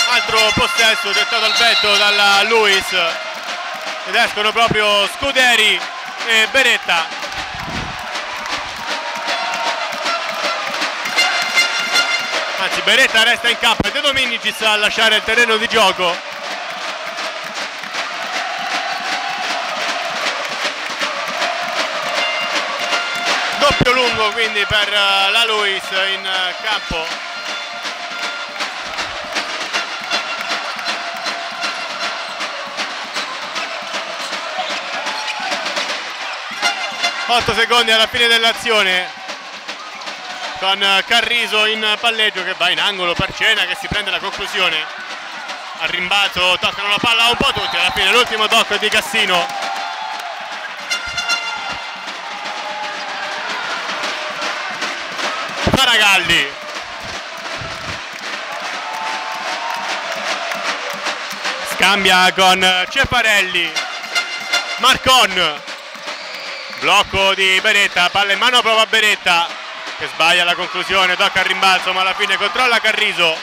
Speaker 1: Altro possesso gettato al vetto dalla Luis. Ed escono proprio Scuderi e Beretta anzi Beretta resta in campo. E De Dominicis a lasciare il terreno di gioco. Doppio lungo quindi per eh, la Luis in eh, campo. Otto secondi alla fine dell'azione con Carriso in palleggio che va in angolo per Cena che si prende la conclusione. Al rimbalzo toccano la palla un po' tutti alla fine l'ultimo tocco di Cassino. Faragalli. Scambia con Ceparelli Marcon. Blocco di Beretta palla in mano prova Beretta che sbaglia la conclusione, tocca il rimbalzo ma alla fine controlla Carriso.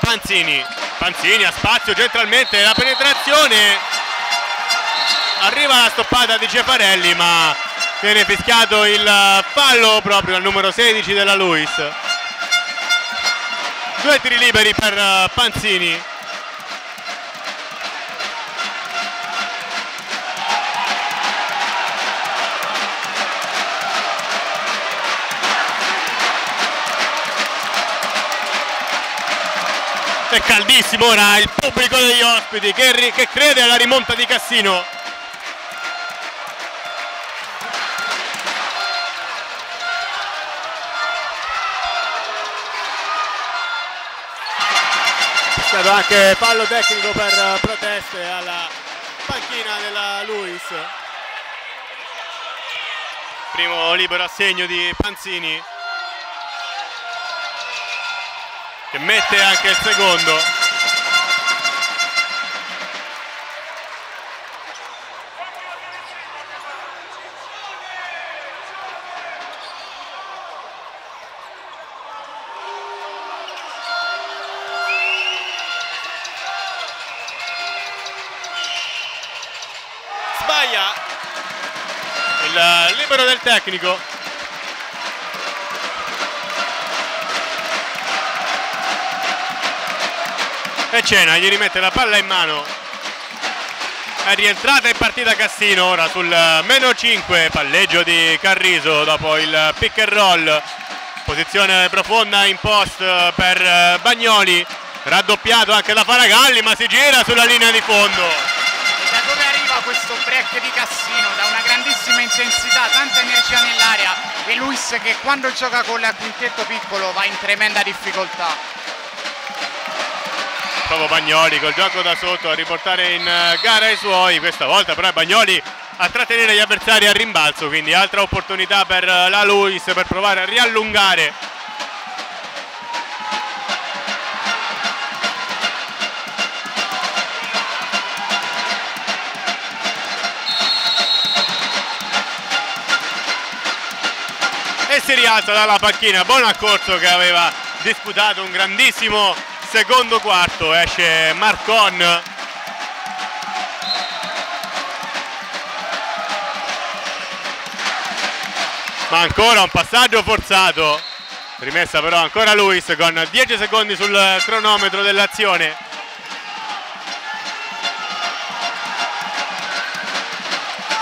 Speaker 1: Panzini Panzini a spazio centralmente la penetrazione. Arriva la stoppata di Cefarelli ma viene fischiato il fallo proprio al numero 16 della Luis. Due tiri liberi per Panzini è caldissimo ora il pubblico degli ospiti che, che crede alla rimonta di Cassino.
Speaker 3: C'è stato anche fallo tecnico per proteste alla panchina della Luis.
Speaker 1: Primo libero assegno di Panzini che mette anche il secondo. Sbaglia il libero del tecnico. E Cena gli rimette la palla in mano. È rientrata in partita Cassino ora sul meno 5, palleggio di Carriso dopo il pick and roll. Posizione profonda in post per Bagnoli, raddoppiato anche da Faragalli ma si gira sulla linea di fondo.
Speaker 2: E da dove arriva questo break di Cassino? Da una grandissima intensità, tanta energia nell'area e Luis che quando gioca con il quintetto piccolo va in tremenda difficoltà
Speaker 1: proprio Bagnoli col gioco da sotto a riportare in eh, gara i suoi. Questa volta però è Bagnoli a trattenere gli avversari a rimbalzo quindi altra opportunità per eh, la Luis per provare a riallungare. E si rialza dalla panchina buon accorso che aveva disputato un grandissimo secondo quarto esce Marcon. Ma ancora un passaggio forzato. Rimessa però ancora Luis con 10 secondi sul cronometro dell'azione.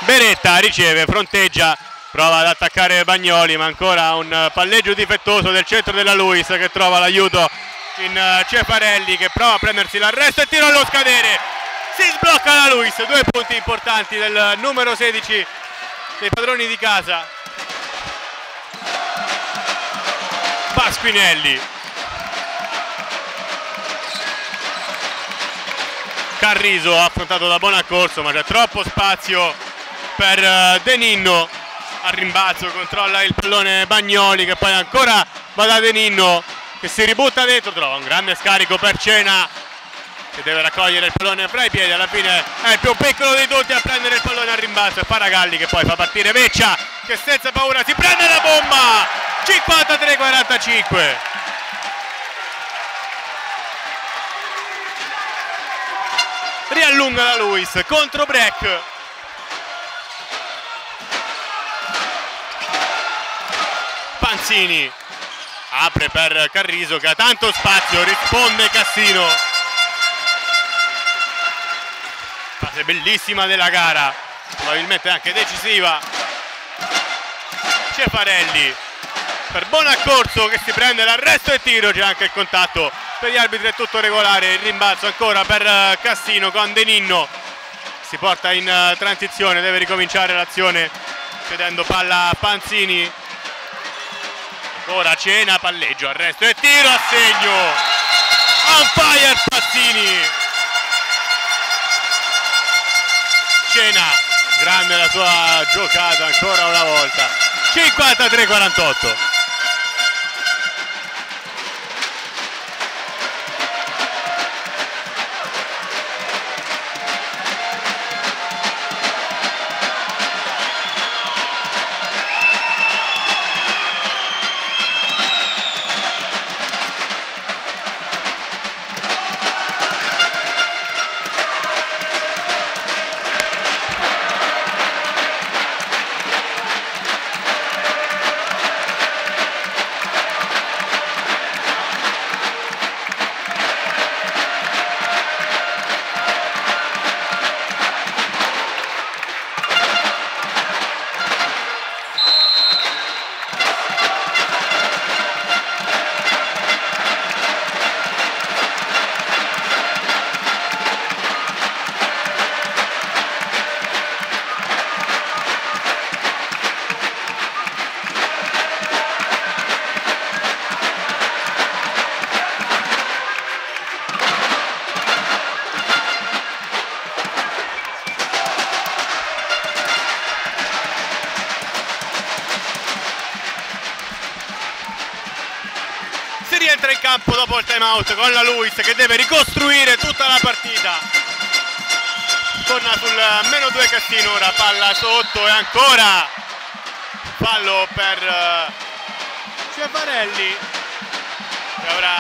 Speaker 1: Beretta riceve, fronteggia prova ad attaccare Bagnoli ma ancora un palleggio difettoso del centro della Luis che trova l'aiuto in eh, Cefarelli che prova a prendersi l'arresto e tiro allo scadere. Si sblocca la Luis due punti importanti del numero 16 dei padroni di casa. Pasquinelli. Carriso affrontato da Bonaccorso ma c'è troppo spazio per eh, De Ninno. A rimbalzo controlla il pallone Bagnoli che poi ancora va da De Ninno che si ributta dentro, trova un grande scarico per Cena che deve raccogliere il pallone fra i piedi, alla fine è il più piccolo di tutti a prendere il pallone a rimbalzo e Faragalli che poi fa partire Veccia che senza paura si prende la bomba 53-45 riallunga la Luis contro Breck. Panzini apre per Carriso che ha tanto spazio, risponde Cassino. Fase bellissima della gara, probabilmente anche decisiva. Cefarelli per buon accorso che si prende l'arresto e tiro, c'è anche il contatto per gli arbitri è tutto regolare, il rimbalzo ancora per Cassino con Deninno. Si porta in transizione, deve ricominciare l'azione cedendo palla a Panzini Ora Cena, palleggio, arresto e tiro a segno. On fire Pazzini. Cena, grande la sua giocata ancora una volta. 53-48. Out con la Luis che deve ricostruire tutta la partita. Torna sul meno 2 Cassino ora palla sotto e ancora fallo per uh, Cefarelli che avrà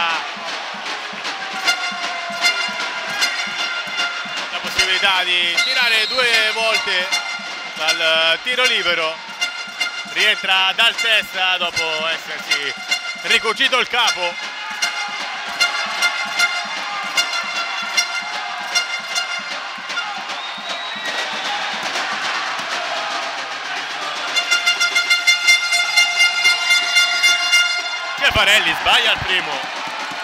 Speaker 1: la possibilità di tirare due volte dal tiro libero. Rientra dal testa dopo essersi ricucito il capo Schiaparelli sbaglia il primo.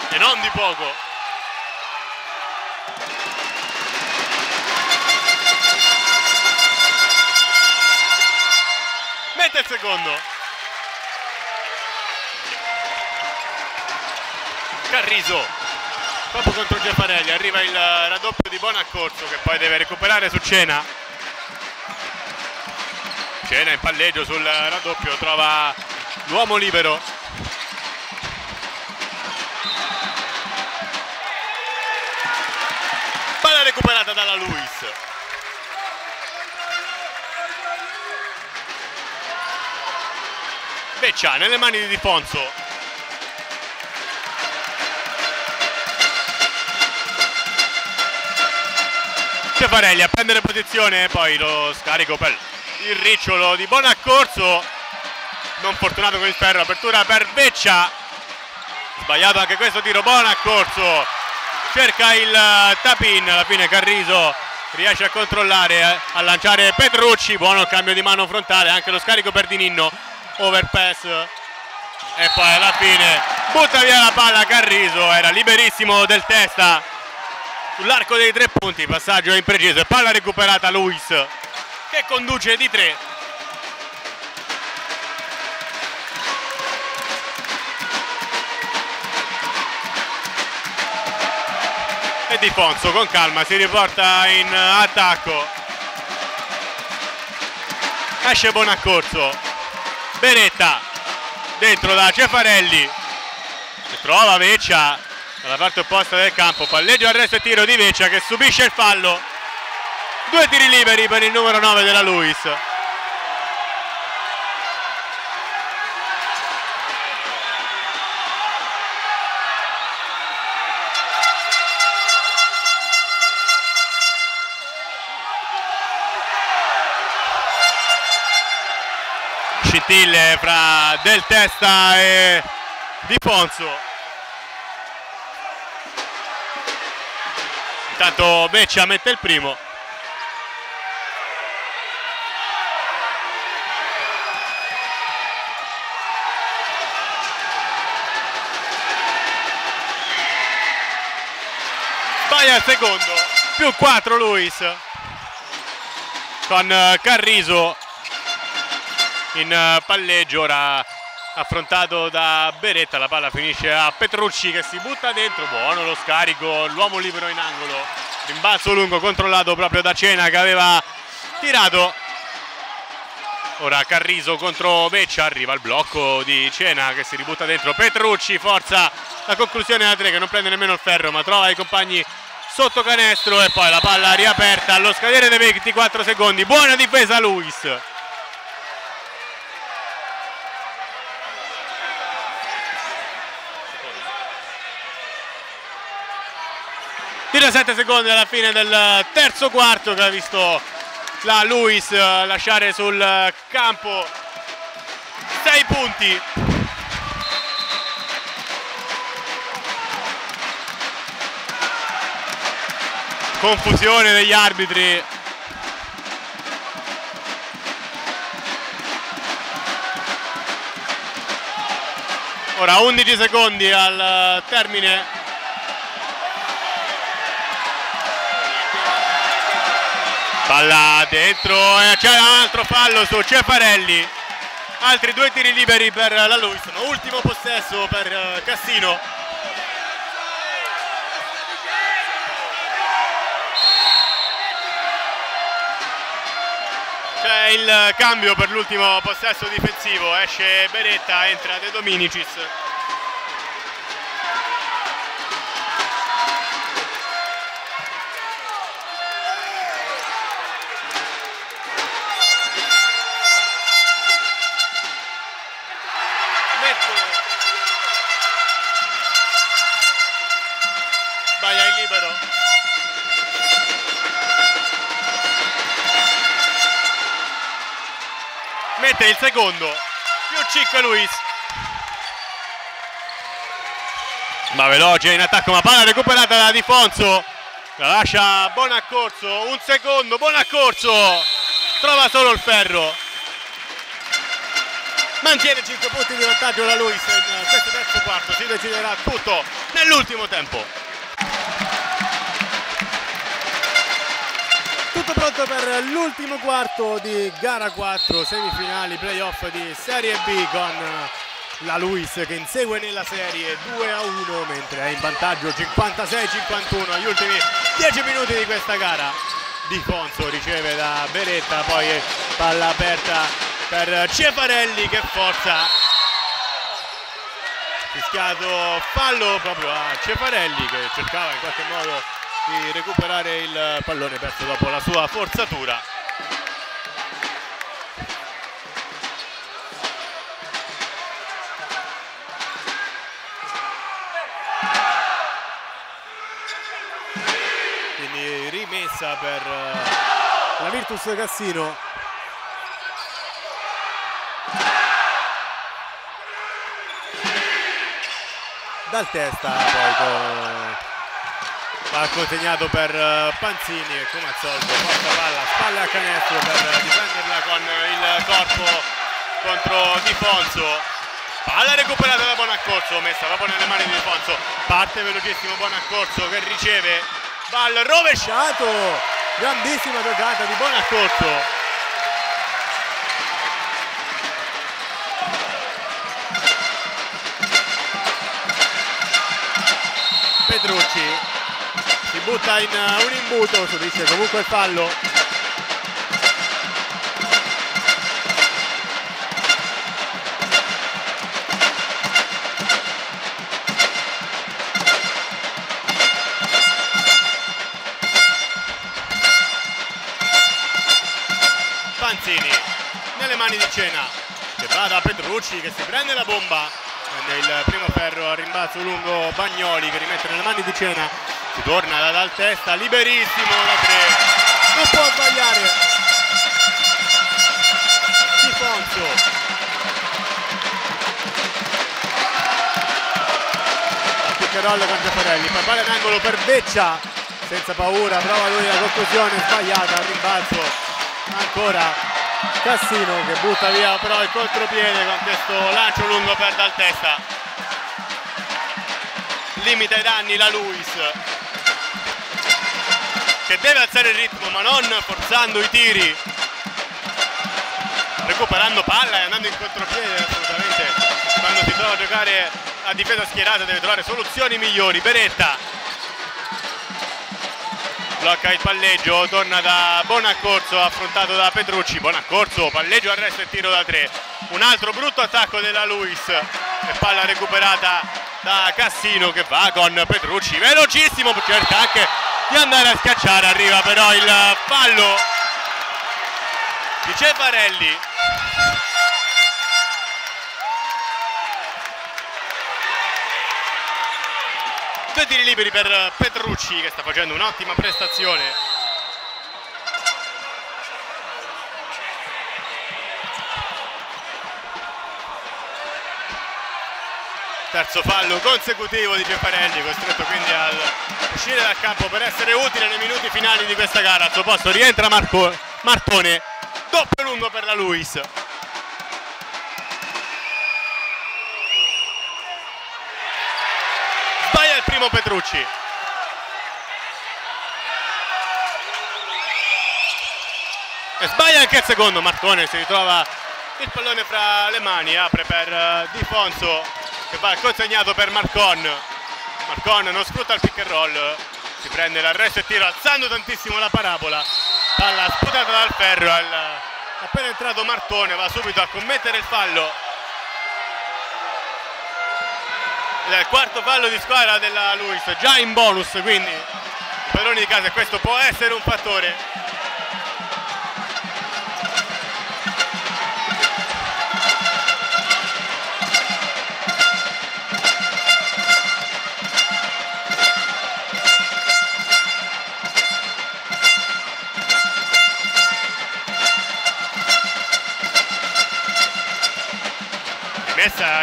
Speaker 1: E non di poco. Mette il secondo. Carriso. Proprio contro Giaffarelli arriva il raddoppio di Bonaccorso che poi deve recuperare su Cena. Cena in palleggio sul raddoppio trova l'uomo libero recuperata dalla Luis. Beccia nelle mani di Di Fonso Cefarelli a prendere posizione poi lo scarico per il ricciolo di Bonaccorso. Non fortunato con il ferro apertura per Beccia. Sbagliato anche questo tiro Bonaccorso cerca il tapin alla fine Carriso riesce a controllare a lanciare Petrucci buono il cambio di mano frontale anche lo scarico per Di Ninno overpass e poi alla fine butta via la palla Carriso era liberissimo del testa sull'arco dei tre punti passaggio impreciso e palla recuperata Luis che conduce di tre e Di Fonso con calma si riporta in attacco. Esce Bonaccorso. Beretta dentro da Cefarelli. Trova Veccia dalla parte opposta del campo. Palleggio arresto e tiro di Veccia che subisce il fallo. Due tiri liberi per il numero 9 della Luis scintille fra Del Testa e Di Fonso intanto Beccia mette il primo. Sbaglia il secondo. Più 4 Luis. Con Carriso in palleggio ora affrontato da Beretta la palla finisce a Petrucci che si butta dentro buono lo scarico l'uomo libero in angolo rimbalzo lungo controllato proprio da Cena che aveva tirato. Ora Carriso contro Beccia arriva il blocco di Cena che si ributta dentro Petrucci forza la conclusione da tre che non prende nemmeno il ferro ma trova i compagni sotto canestro e poi la palla riaperta allo scadere dei 24 secondi buona difesa Luis Tira 7 secondi alla fine del terzo quarto che ha visto la Luis lasciare sul campo 6 punti. Confusione degli arbitri. Ora 11 secondi al termine palla dentro e c'è un altro fallo su Cefarelli altri due tiri liberi per la Luis ultimo possesso per Cassino. C'è il cambio per l'ultimo possesso difensivo esce Beretta entra De Dominicis
Speaker 4: mette il secondo. Più 5 Luis. Ma veloce in attacco ma palla recuperata da Di Fonso la lascia Bonaccorso. Un secondo Bonaccorso. Trova solo il ferro. Mantiene 5 punti di vantaggio la Luis in questo terzo quarto. Si deciderà tutto nell'ultimo tempo
Speaker 1: Tutto pronto per l'ultimo quarto di gara 4, semifinali, playoff di Serie B con la Luis che insegue nella serie 2 a 1 mentre è in vantaggio 56-51 agli ultimi 10 minuti di questa gara. Di Fonso riceve da Beretta, poi palla aperta per Cefarelli che forza. Fischiato fallo proprio a Cefarelli che cercava in qualche modo di recuperare il pallone perso dopo la sua forzatura. Quindi rimessa per eh, la Virtus Cassino. Dal testa poi con ha consegnato per eh, Panzini che come al solito porta palla spalle a canestro per difenderla con il corpo contro Di Fonso palla recuperata da Bonaccorso messa proprio nelle mani di Di Fonso parte velocissimo Bonaccorso che riceve. Va al rovesciato. Grandissima giocata di Bonaccorso. Petrucci butta in uh, un imbuto, subisce comunque il fallo. Panzini nelle mani di Cena. Che va da Petrucci che si prende la bomba. Il primo ferro a rimbalzo lungo Bagnoli che rimette nelle mani di Cena si torna da dal testa liberissimo da tre. Non può sbagliare. Di Fonso Piccherolle con Giaffarelli poi palla in angolo per Beccia senza paura prova lui la conclusione sbagliata al rimbalzo. Ancora Cassino che butta via però il contropiede con questo lancio lungo per dal testa. Limita i danni la Luis che deve alzare il ritmo ma non forzando i tiri. Recuperando palla e andando in contropiede assolutamente. Quando si trova a giocare a difesa schierata deve trovare soluzioni migliori. Beretta blocca il palleggio torna da Bonaccorso affrontato da Petrucci. Bonaccorso palleggio arresto e tiro da tre. Un altro brutto attacco della Luis. E palla recuperata da Cassino che va con Petrucci. Velocissimo cerca anche di andare a schiacciare arriva però il fallo di Cefarelli due tiri liberi per Petrucci che sta facendo un'ottima prestazione terzo fallo consecutivo di Cefarelli costretto quindi a uscire dal campo per essere utile nei minuti finali di questa gara. Al suo posto rientra Marco, Martone doppio lungo per la Luis. Sbaglia il primo Petrucci. E sbaglia anche il secondo. Martone si ritrova il pallone fra le mani apre per uh, Di Fonso che va consegnato per Marcon. Marcon non sfrutta il pick and roll si prende l'arresto e tira alzando tantissimo la parabola. Palla sputata dal ferro al, appena entrato Martone va subito a commettere il fallo. Ed è il quarto fallo di squadra della Luis già in bonus quindi padroni di casa questo può essere un fattore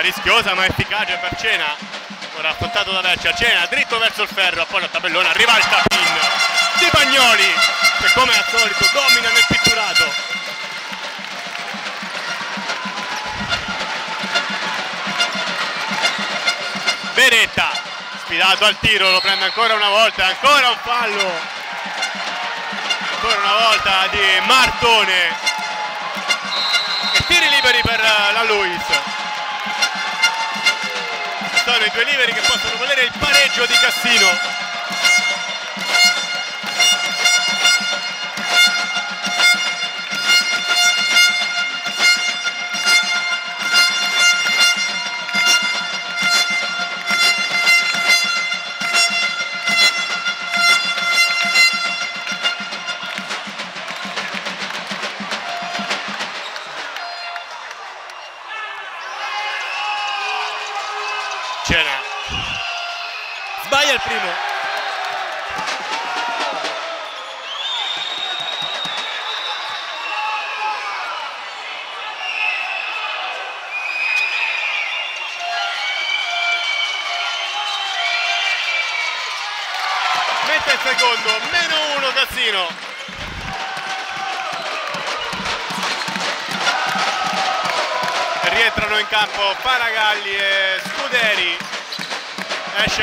Speaker 1: rischiosa ma efficace per Cena. Ora affrontato da Vecchia Cena dritto verso il ferro poi la tabellona arriva il tapin di Bagnoli che come al solito domina nel pitturato. Beretta sfidato al tiro lo prende ancora una volta ancora un fallo. Ancora una volta di Martone. E tiri liberi per la Luis sono i due liberi che possono volere il pareggio di Cassino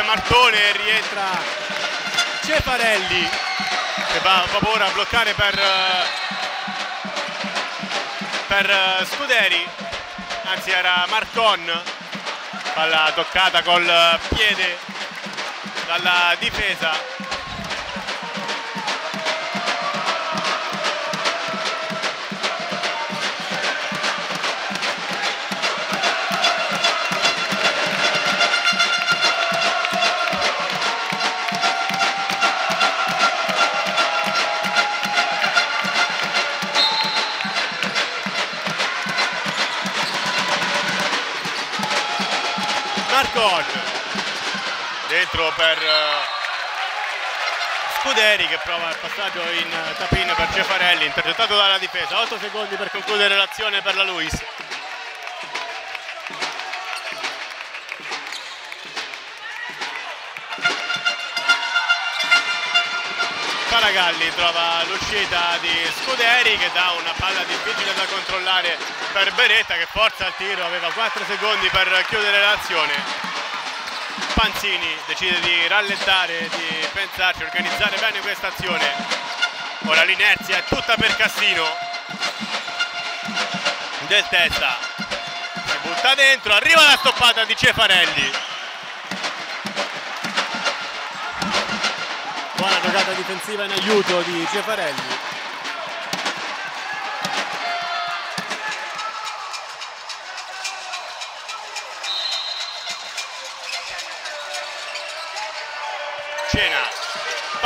Speaker 1: Martone rientra Cefarelli che va, va ora a bloccare per, per Scuderi. Anzi era Marcon. Palla toccata col piede dalla difesa per Scuderi che prova il passaggio in tapin per Cefarelli intercettato dalla difesa 8 secondi per concludere l'azione per la Luis Faragalli trova l'uscita di Scuderi che dà una palla difficile da controllare per Beretta che forza il tiro, aveva 4 secondi per chiudere l'azione. Panzini decide di rallentare, di pensarci, organizzare bene questa azione. Ora l'inerzia è tutta per Cassino. Del testa. Si butta dentro, arriva la stoppata di Cefarelli.
Speaker 3: Buona giocata difensiva in aiuto di Cefarelli.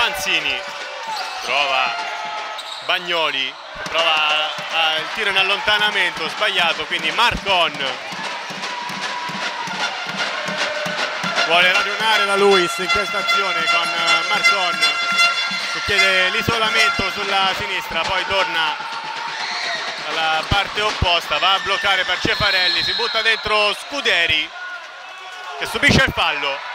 Speaker 1: Panzini, trova Bagnoli, prova a- il tiro in allontanamento, sbagliato, quindi Marcon. Vuole ragionare
Speaker 3: la Luis in questa azione
Speaker 1: con eh, Marcon che chiede l'isolamento sulla sinistra, poi torna dalla parte opposta, va a bloccare per Cefarelli, si butta dentro Scuderi che subisce il fallo.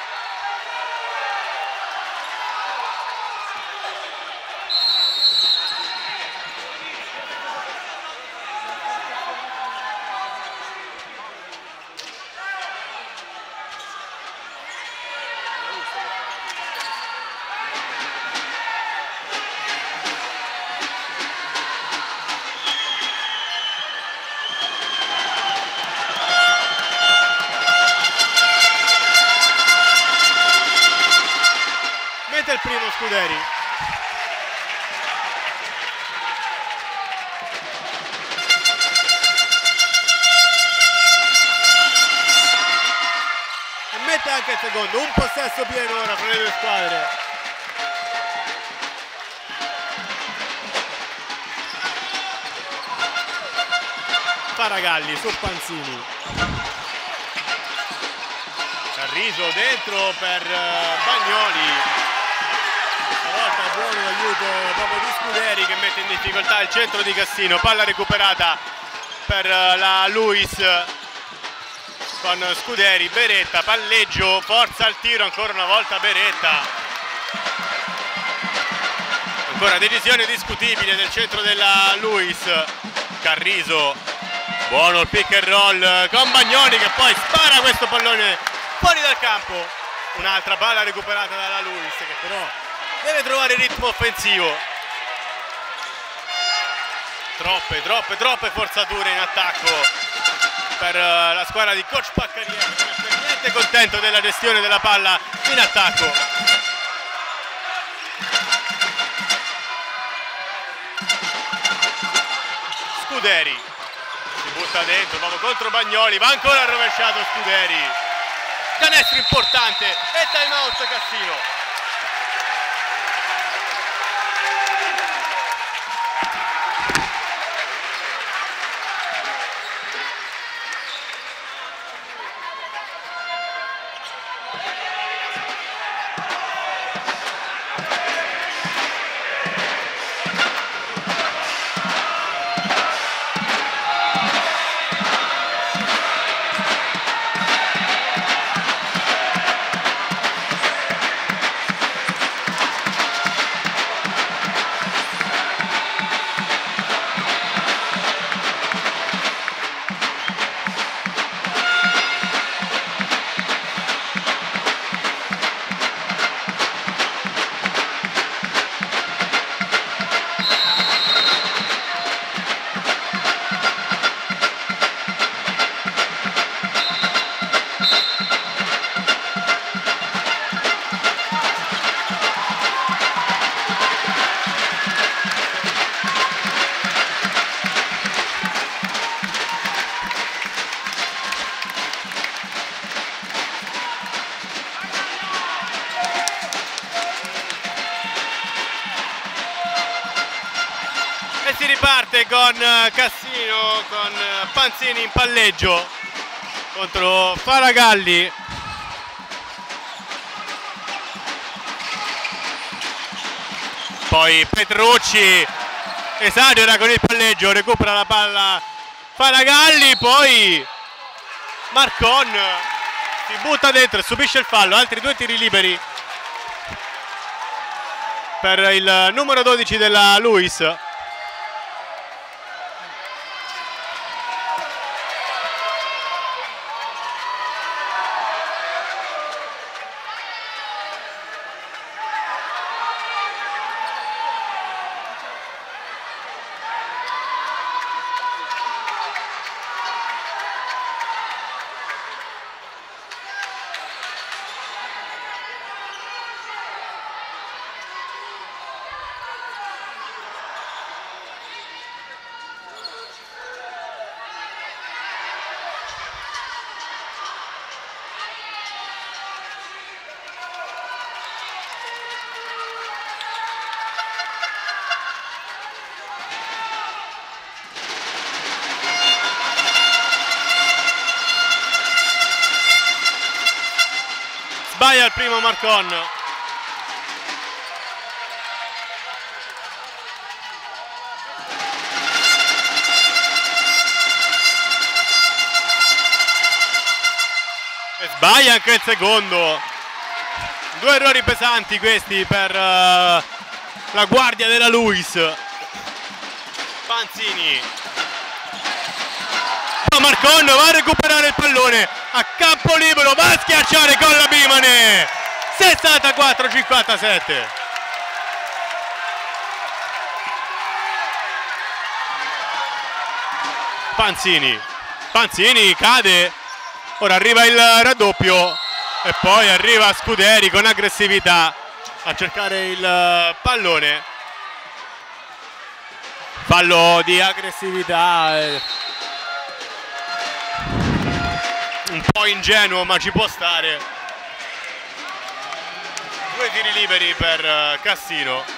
Speaker 1: Possesso pieno ora fra le due squadre. Faragalli su Panzini. Carriso dentro per eh, Bagnoli. Stavolta buono l'aiuto proprio di Scuderi che mette in difficoltà il centro di Cassino. Palla recuperata per eh, la Luis. Con Scuderi, Beretta, palleggio, forza al tiro ancora una volta Beretta. Ancora decisione discutibile del centro della Luis. Carriso, buono il pick and roll con Bagnoni che poi spara questo pallone fuori dal campo. Un'altra palla recuperata dalla Luis che però deve trovare ritmo offensivo. Troppe, troppe, troppe forzature in attacco per eh, la squadra di coach Paccariello che è niente contento della gestione della palla in attacco. Scuderi. Si butta dentro proprio contro Bagnoli va ancora rovesciato Scuderi. Canestro importante e time out Cassino Panzini in palleggio contro Faragalli. Poi Petrucci esagera con il palleggio, recupera la palla Faragalli, poi Marcon si butta dentro e subisce il fallo, altri due tiri liberi per il numero 12 della Luis. Il primo Marcon. E sbaglia anche il secondo. Due errori pesanti questi per uh, la guardia della Luis. Panzini. Marcon va a recuperare il pallone a campo libero, va a schiacciare con la Bimane. 64-57. Panzini. Panzini cade. Ora arriva il raddoppio e poi arriva Scuderi con aggressività a cercare il pallone. Fallo di aggressività. Un po' ingenuo ma ci può stare. Due tiri liberi per eh, Cassino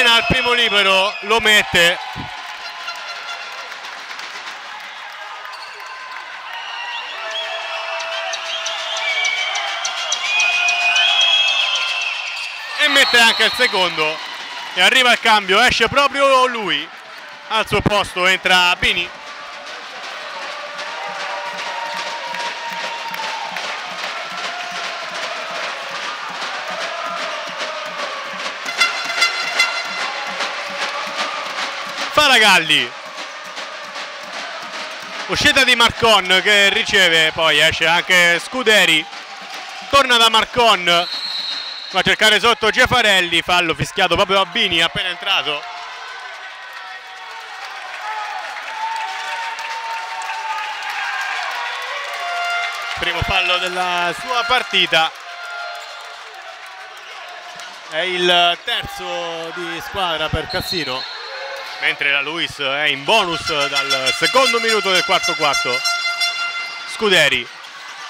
Speaker 1: scena al primo libero, lo mette. E mette anche il secondo. E arriva il cambio, esce proprio lui. Al suo posto entra Bini. Faragalli uscita di Marcon che riceve poi esce anche Scuderi. Torna da Marcon. Va a cercare sotto Gefarelli. Fallo fischiato proprio a Bini appena entrato. Primo fallo della sua partita. È il terzo di squadra per Cassino mentre la Luis è in bonus dal secondo minuto del quarto quarto. Scuderi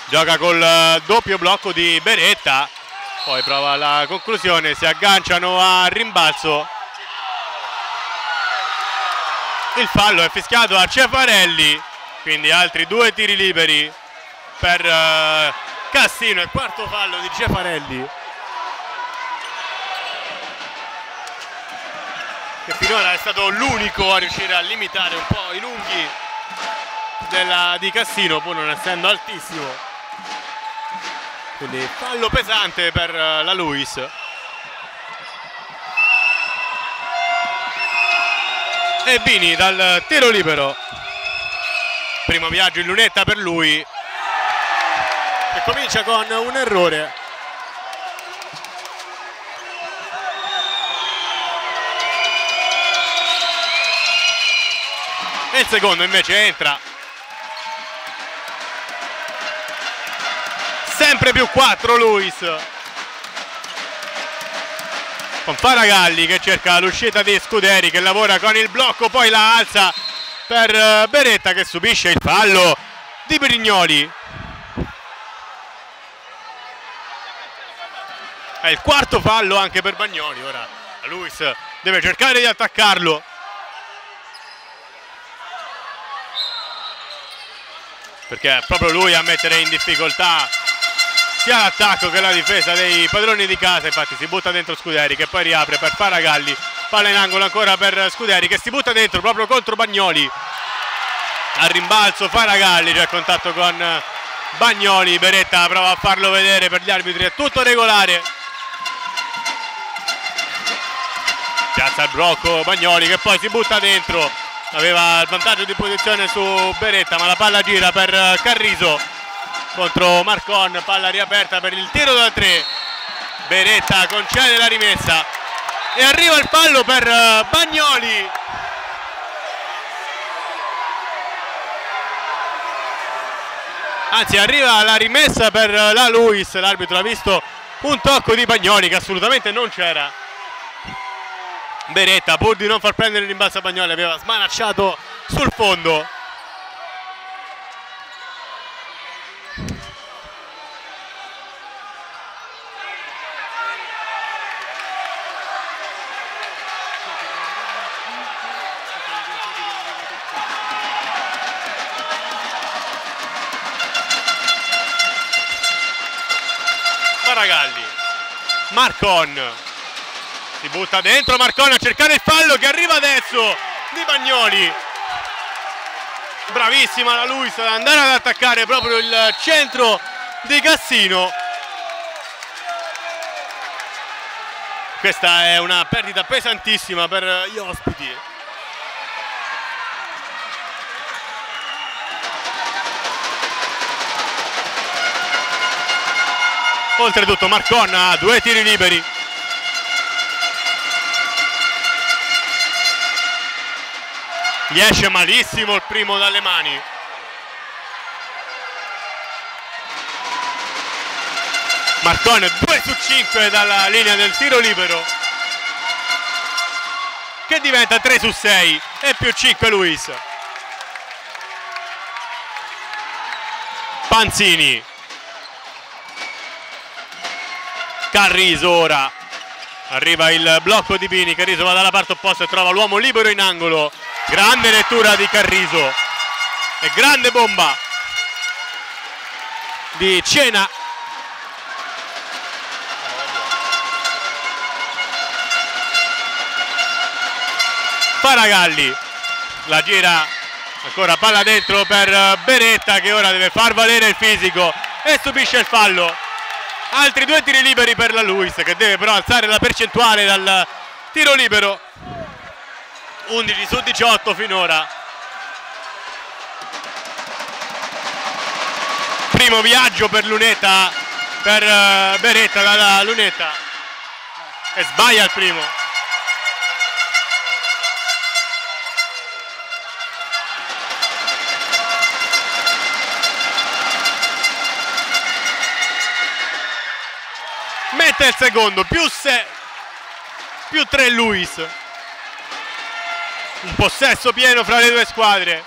Speaker 1: gioca col doppio blocco di Beretta. Poi prova la conclusione si agganciano a rimbalzo. Il fallo è fischiato a Cefarelli quindi altri due tiri liberi per uh, Cassino il quarto fallo di Cefarelli che finora è stato l'unico a riuscire a limitare un po' i lunghi della, di Cassino pur non essendo altissimo. Quindi fallo pesante per uh, la Luis. E Bini dal tiro libero. Primo viaggio in lunetta per lui e comincia con un errore e il secondo invece entra. Sempre più 4 Luis. Con Faragalli che cerca l'uscita di Scuderi che lavora con il blocco poi la alza per Beretta che subisce il fallo di Brignoli. È il quarto fallo anche per Bagnoli. Ora Luis deve cercare di attaccarlo perché è proprio lui a mettere in difficoltà sia l'attacco che la difesa dei padroni di casa. Infatti si butta dentro Scuderi che poi riapre per Faragalli. Palla in angolo ancora per Scuderi che si butta dentro proprio contro Bagnoli. A rimbalzo Faragalli c'è contatto con Bagnoli. Beretta prova a farlo vedere per gli arbitri è tutto regolare. Piazza il blocco Bagnoli che poi si butta dentro aveva il vantaggio di posizione su Beretta ma la palla gira per Carriso contro Marcon palla riaperta per il tiro da tre. Beretta concede la rimessa e arriva il fallo per Bagnoli. Anzi arriva la rimessa per la Luis. L'arbitro ha visto un tocco di Bagnoli che assolutamente non c'era Beretta pur di non far prendere il a Bagnoli aveva smanacciato sul fondo. Faragalli Marcon si butta dentro Marcon a cercare il fallo che arriva adesso di Bagnoli. Bravissima la Luis ad andare ad attaccare proprio il centro di Cassino. Questa è una perdita pesantissima per gli ospiti. Oltretutto Marcon ha due tiri liberi gli esce malissimo il primo dalle mani. Marcone 2 su 5 dalla linea del tiro libero. Che diventa 3 su 6 e più 5 Luis. Panzini. Carriso ora. Arriva il blocco di Bini Carriso va dalla parte opposta e trova l'uomo libero in angolo grande lettura di Carriso. E grande bomba di Cena. Faragalli. La gira ancora palla dentro per Beretta che ora deve far valere il fisico e subisce il fallo. Altri due tiri liberi per la Luis che deve però alzare la percentuale dal tiro libero 11 su 18 finora. Primo viaggio per Lunetta per eh, Beretta dalla Lunetta e sbaglia il primo. Mette il secondo più 6 più 3 Luis un possesso pieno fra le due squadre.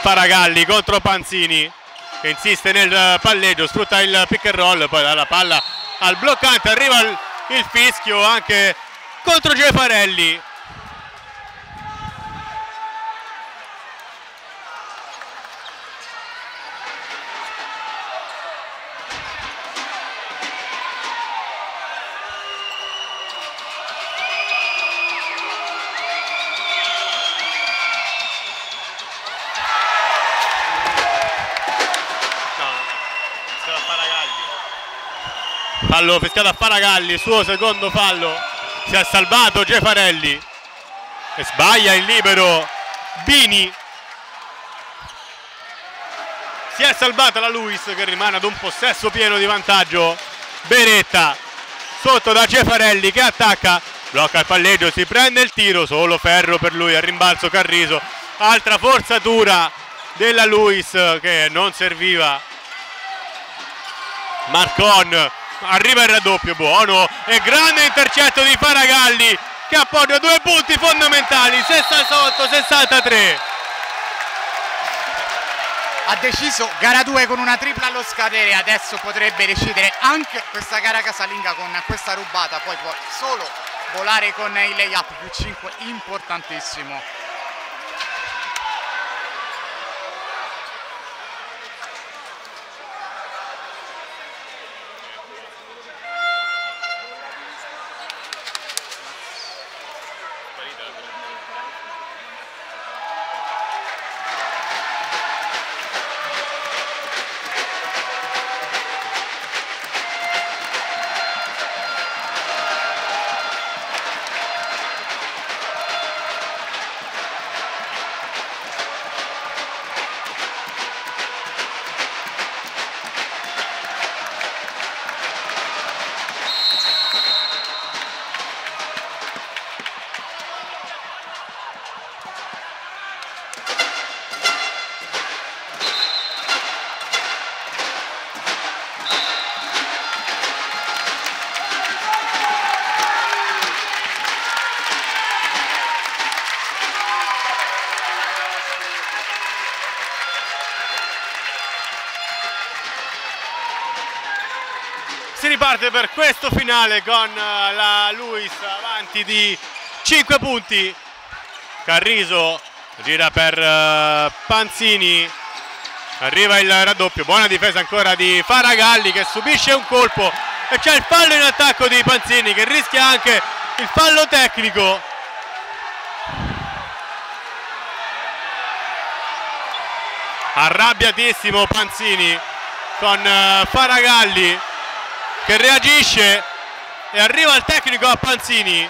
Speaker 1: Faragalli contro Panzini che insiste nel palleggio sfrutta il pick and roll poi dalla palla al bloccante arriva il, il fischio anche contro Gefarelli fallo fischiato a Faragalli, suo secondo fallo, si è salvato Gefarelli e sbaglia il libero Bini. Si è salvata la Luis che rimane ad un possesso pieno di vantaggio. Beretta sotto da Gefarelli che attacca, blocca il palleggio, si prende il tiro, solo ferro per lui, a rimbalzo Carriso. Altra forzatura della Luis che non serviva. Marcon arriva il raddoppio buono. E grande intercetto di Faragalli che appoggia due punti fondamentali. 68-63
Speaker 2: ha deciso gara 2 con una tripla allo scadere. Adesso potrebbe decidere anche questa gara casalinga con questa rubata. Poi può solo volare con il layup più 5 importantissimo
Speaker 1: per questo finale con eh, la Luis avanti di 5 punti. Carriso gira per uh, Panzini. Arriva il raddoppio. Buona difesa ancora di Faragalli che subisce un colpo. E c'è il fallo in attacco di Panzini che rischia anche il fallo tecnico. Arrabbiatissimo Panzini con uh, Faragalli che reagisce e arriva il tecnico a Panzini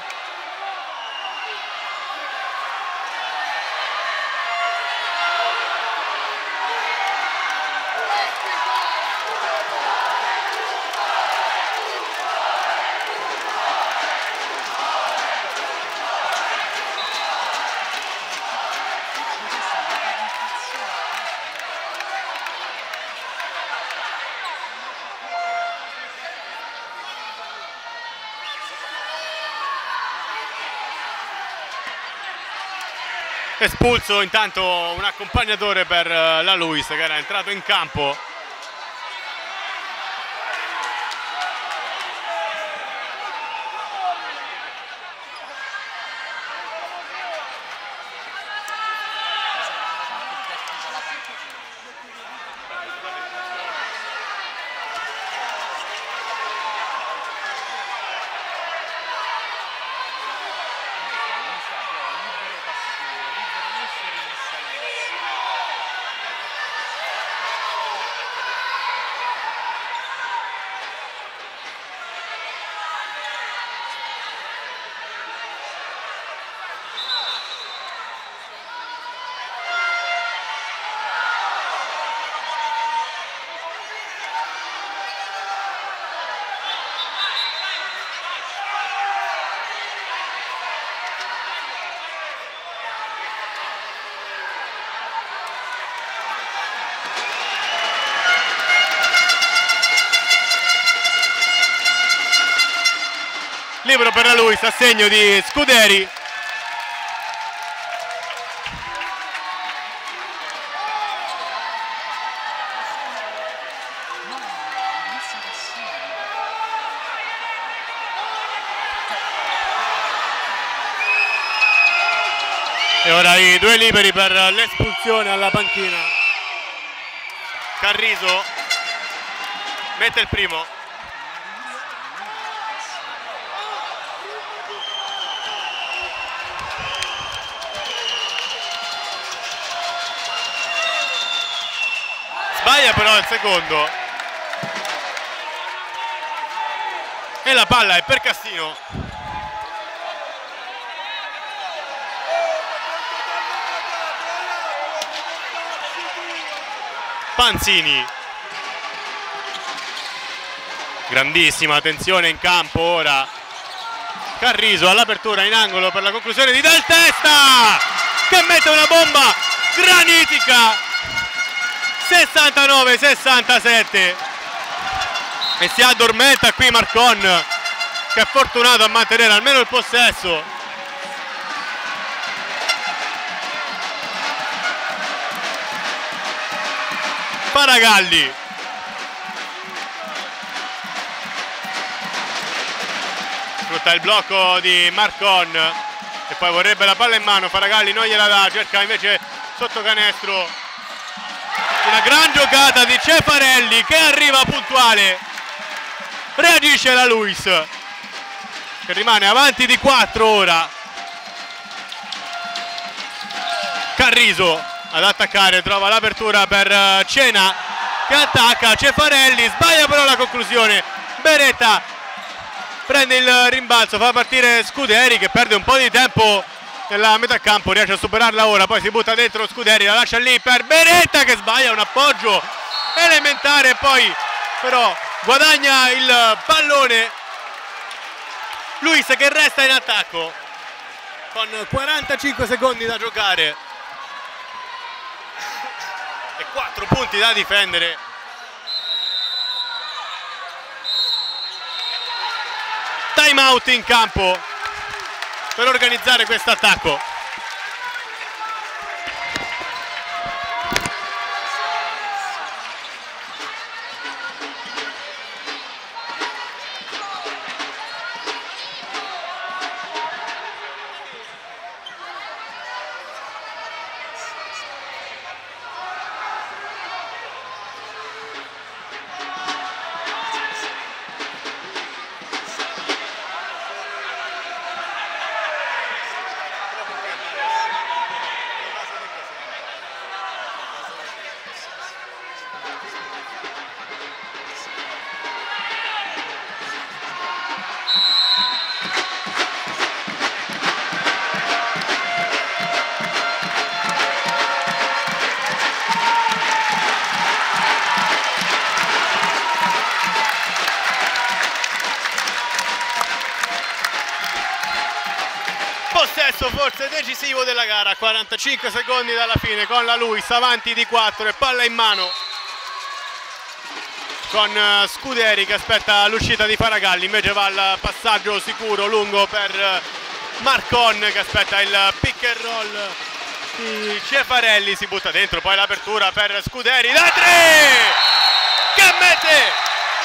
Speaker 1: espulso intanto un accompagnatore per eh, la Luis che era entrato in campo libero per la Luis a segno di Scuderi. E ora i due liberi per l'espulsione alla panchina. Carriso mette il primo sbaglia però il secondo. E la palla è per Cassino Panzini. Grandissima attenzione in campo ora. Carriso all'apertura in angolo per la conclusione di Del Testa che mette una bomba granitica 69-67 e si addormenta qui Marcon che è fortunato a mantenere almeno il possesso. Faragalli. Sfrutta il blocco di Marcon e poi vorrebbe la palla in mano. Faragalli non gliela dà cerca invece sotto canestro una gran giocata di Cefarelli che arriva puntuale. Reagisce la Luis che rimane avanti di 4 ora. Carriso ad attaccare trova l'apertura per eh, Cena che attacca Cefarelli sbaglia però la conclusione. Beretta prende il rimbalzo fa partire Scuderi che perde un po' di tempo nella metà campo riesce a superarla ora poi si butta dentro Scuderi la lascia lì per Beretta che sbaglia un appoggio elementare poi però guadagna il pallone Luis che resta in attacco. Con 45 secondi da giocare. E 4 punti da difendere. Time out in campo per organizzare questo attacco 5 secondi dalla fine con la Luis avanti di 4 e palla in mano. Con eh, Scuderi che aspetta l'uscita di Faragalli invece va al passaggio sicuro lungo per eh, Marcon che aspetta il pick and roll di Cefarelli si butta dentro poi l'apertura per Scuderi da 3 che mette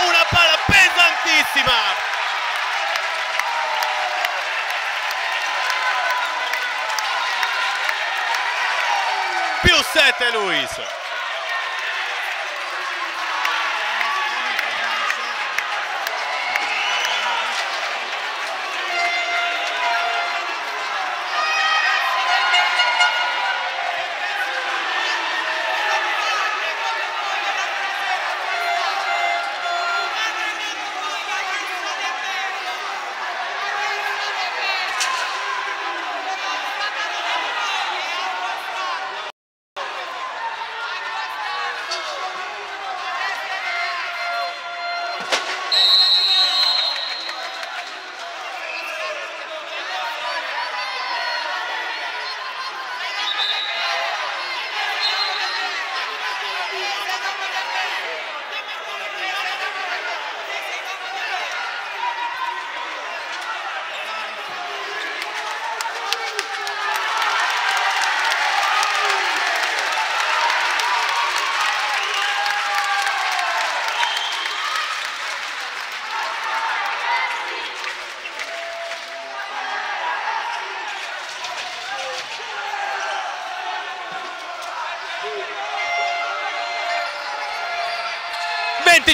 Speaker 1: una palla pesantissima! Più 7 Luis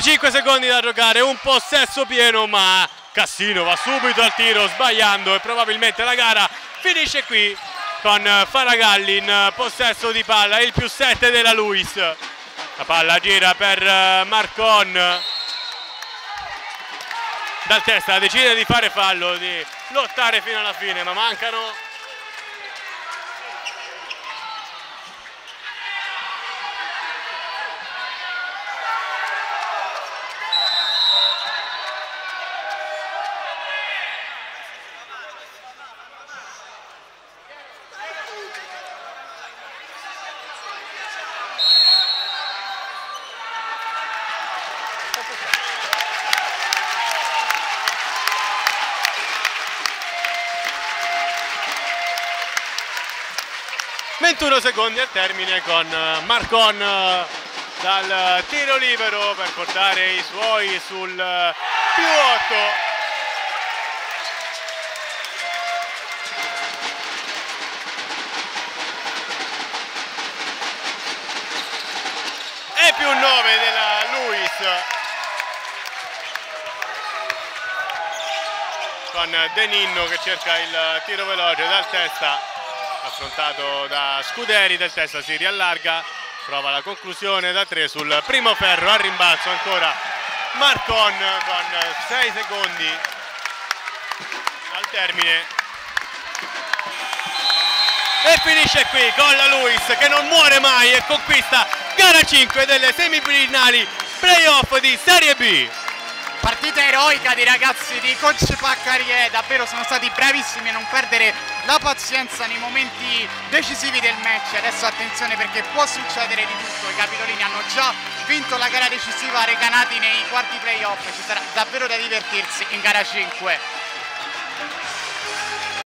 Speaker 1: 25 secondi da giocare, un possesso pieno ma Cassino va subito al tiro sbagliando e probabilmente la gara finisce qui con Faragalli in possesso di palla, il più 7 della Luis. La palla gira per Marcon. Dal testa decide di fare fallo, di lottare fino alla fine, ma mancano secondi al termine con eh, Marcon eh, dal tiro libero per portare i suoi sul eh, più 8 e più 9 della Luis. Con Deninno che cerca il tiro veloce dal testa affrontato da Scuderi del testa si riallarga prova la conclusione da 3 sul primo ferro a rimbalzo ancora Marcon con 6 secondi al termine. E finisce qui con la Luis che non muore mai e conquista gara 5 delle semifinali playoff di Serie B.
Speaker 2: Partita eroica dei ragazzi di coach Paccarie davvero sono stati bravissimi a non perdere la pazienza nei momenti decisivi del match. Adesso attenzione perché può succedere di tutto. I capitolini hanno già vinto la gara decisiva recanati nei quarti playoff. Ci sarà davvero da divertirsi in gara 5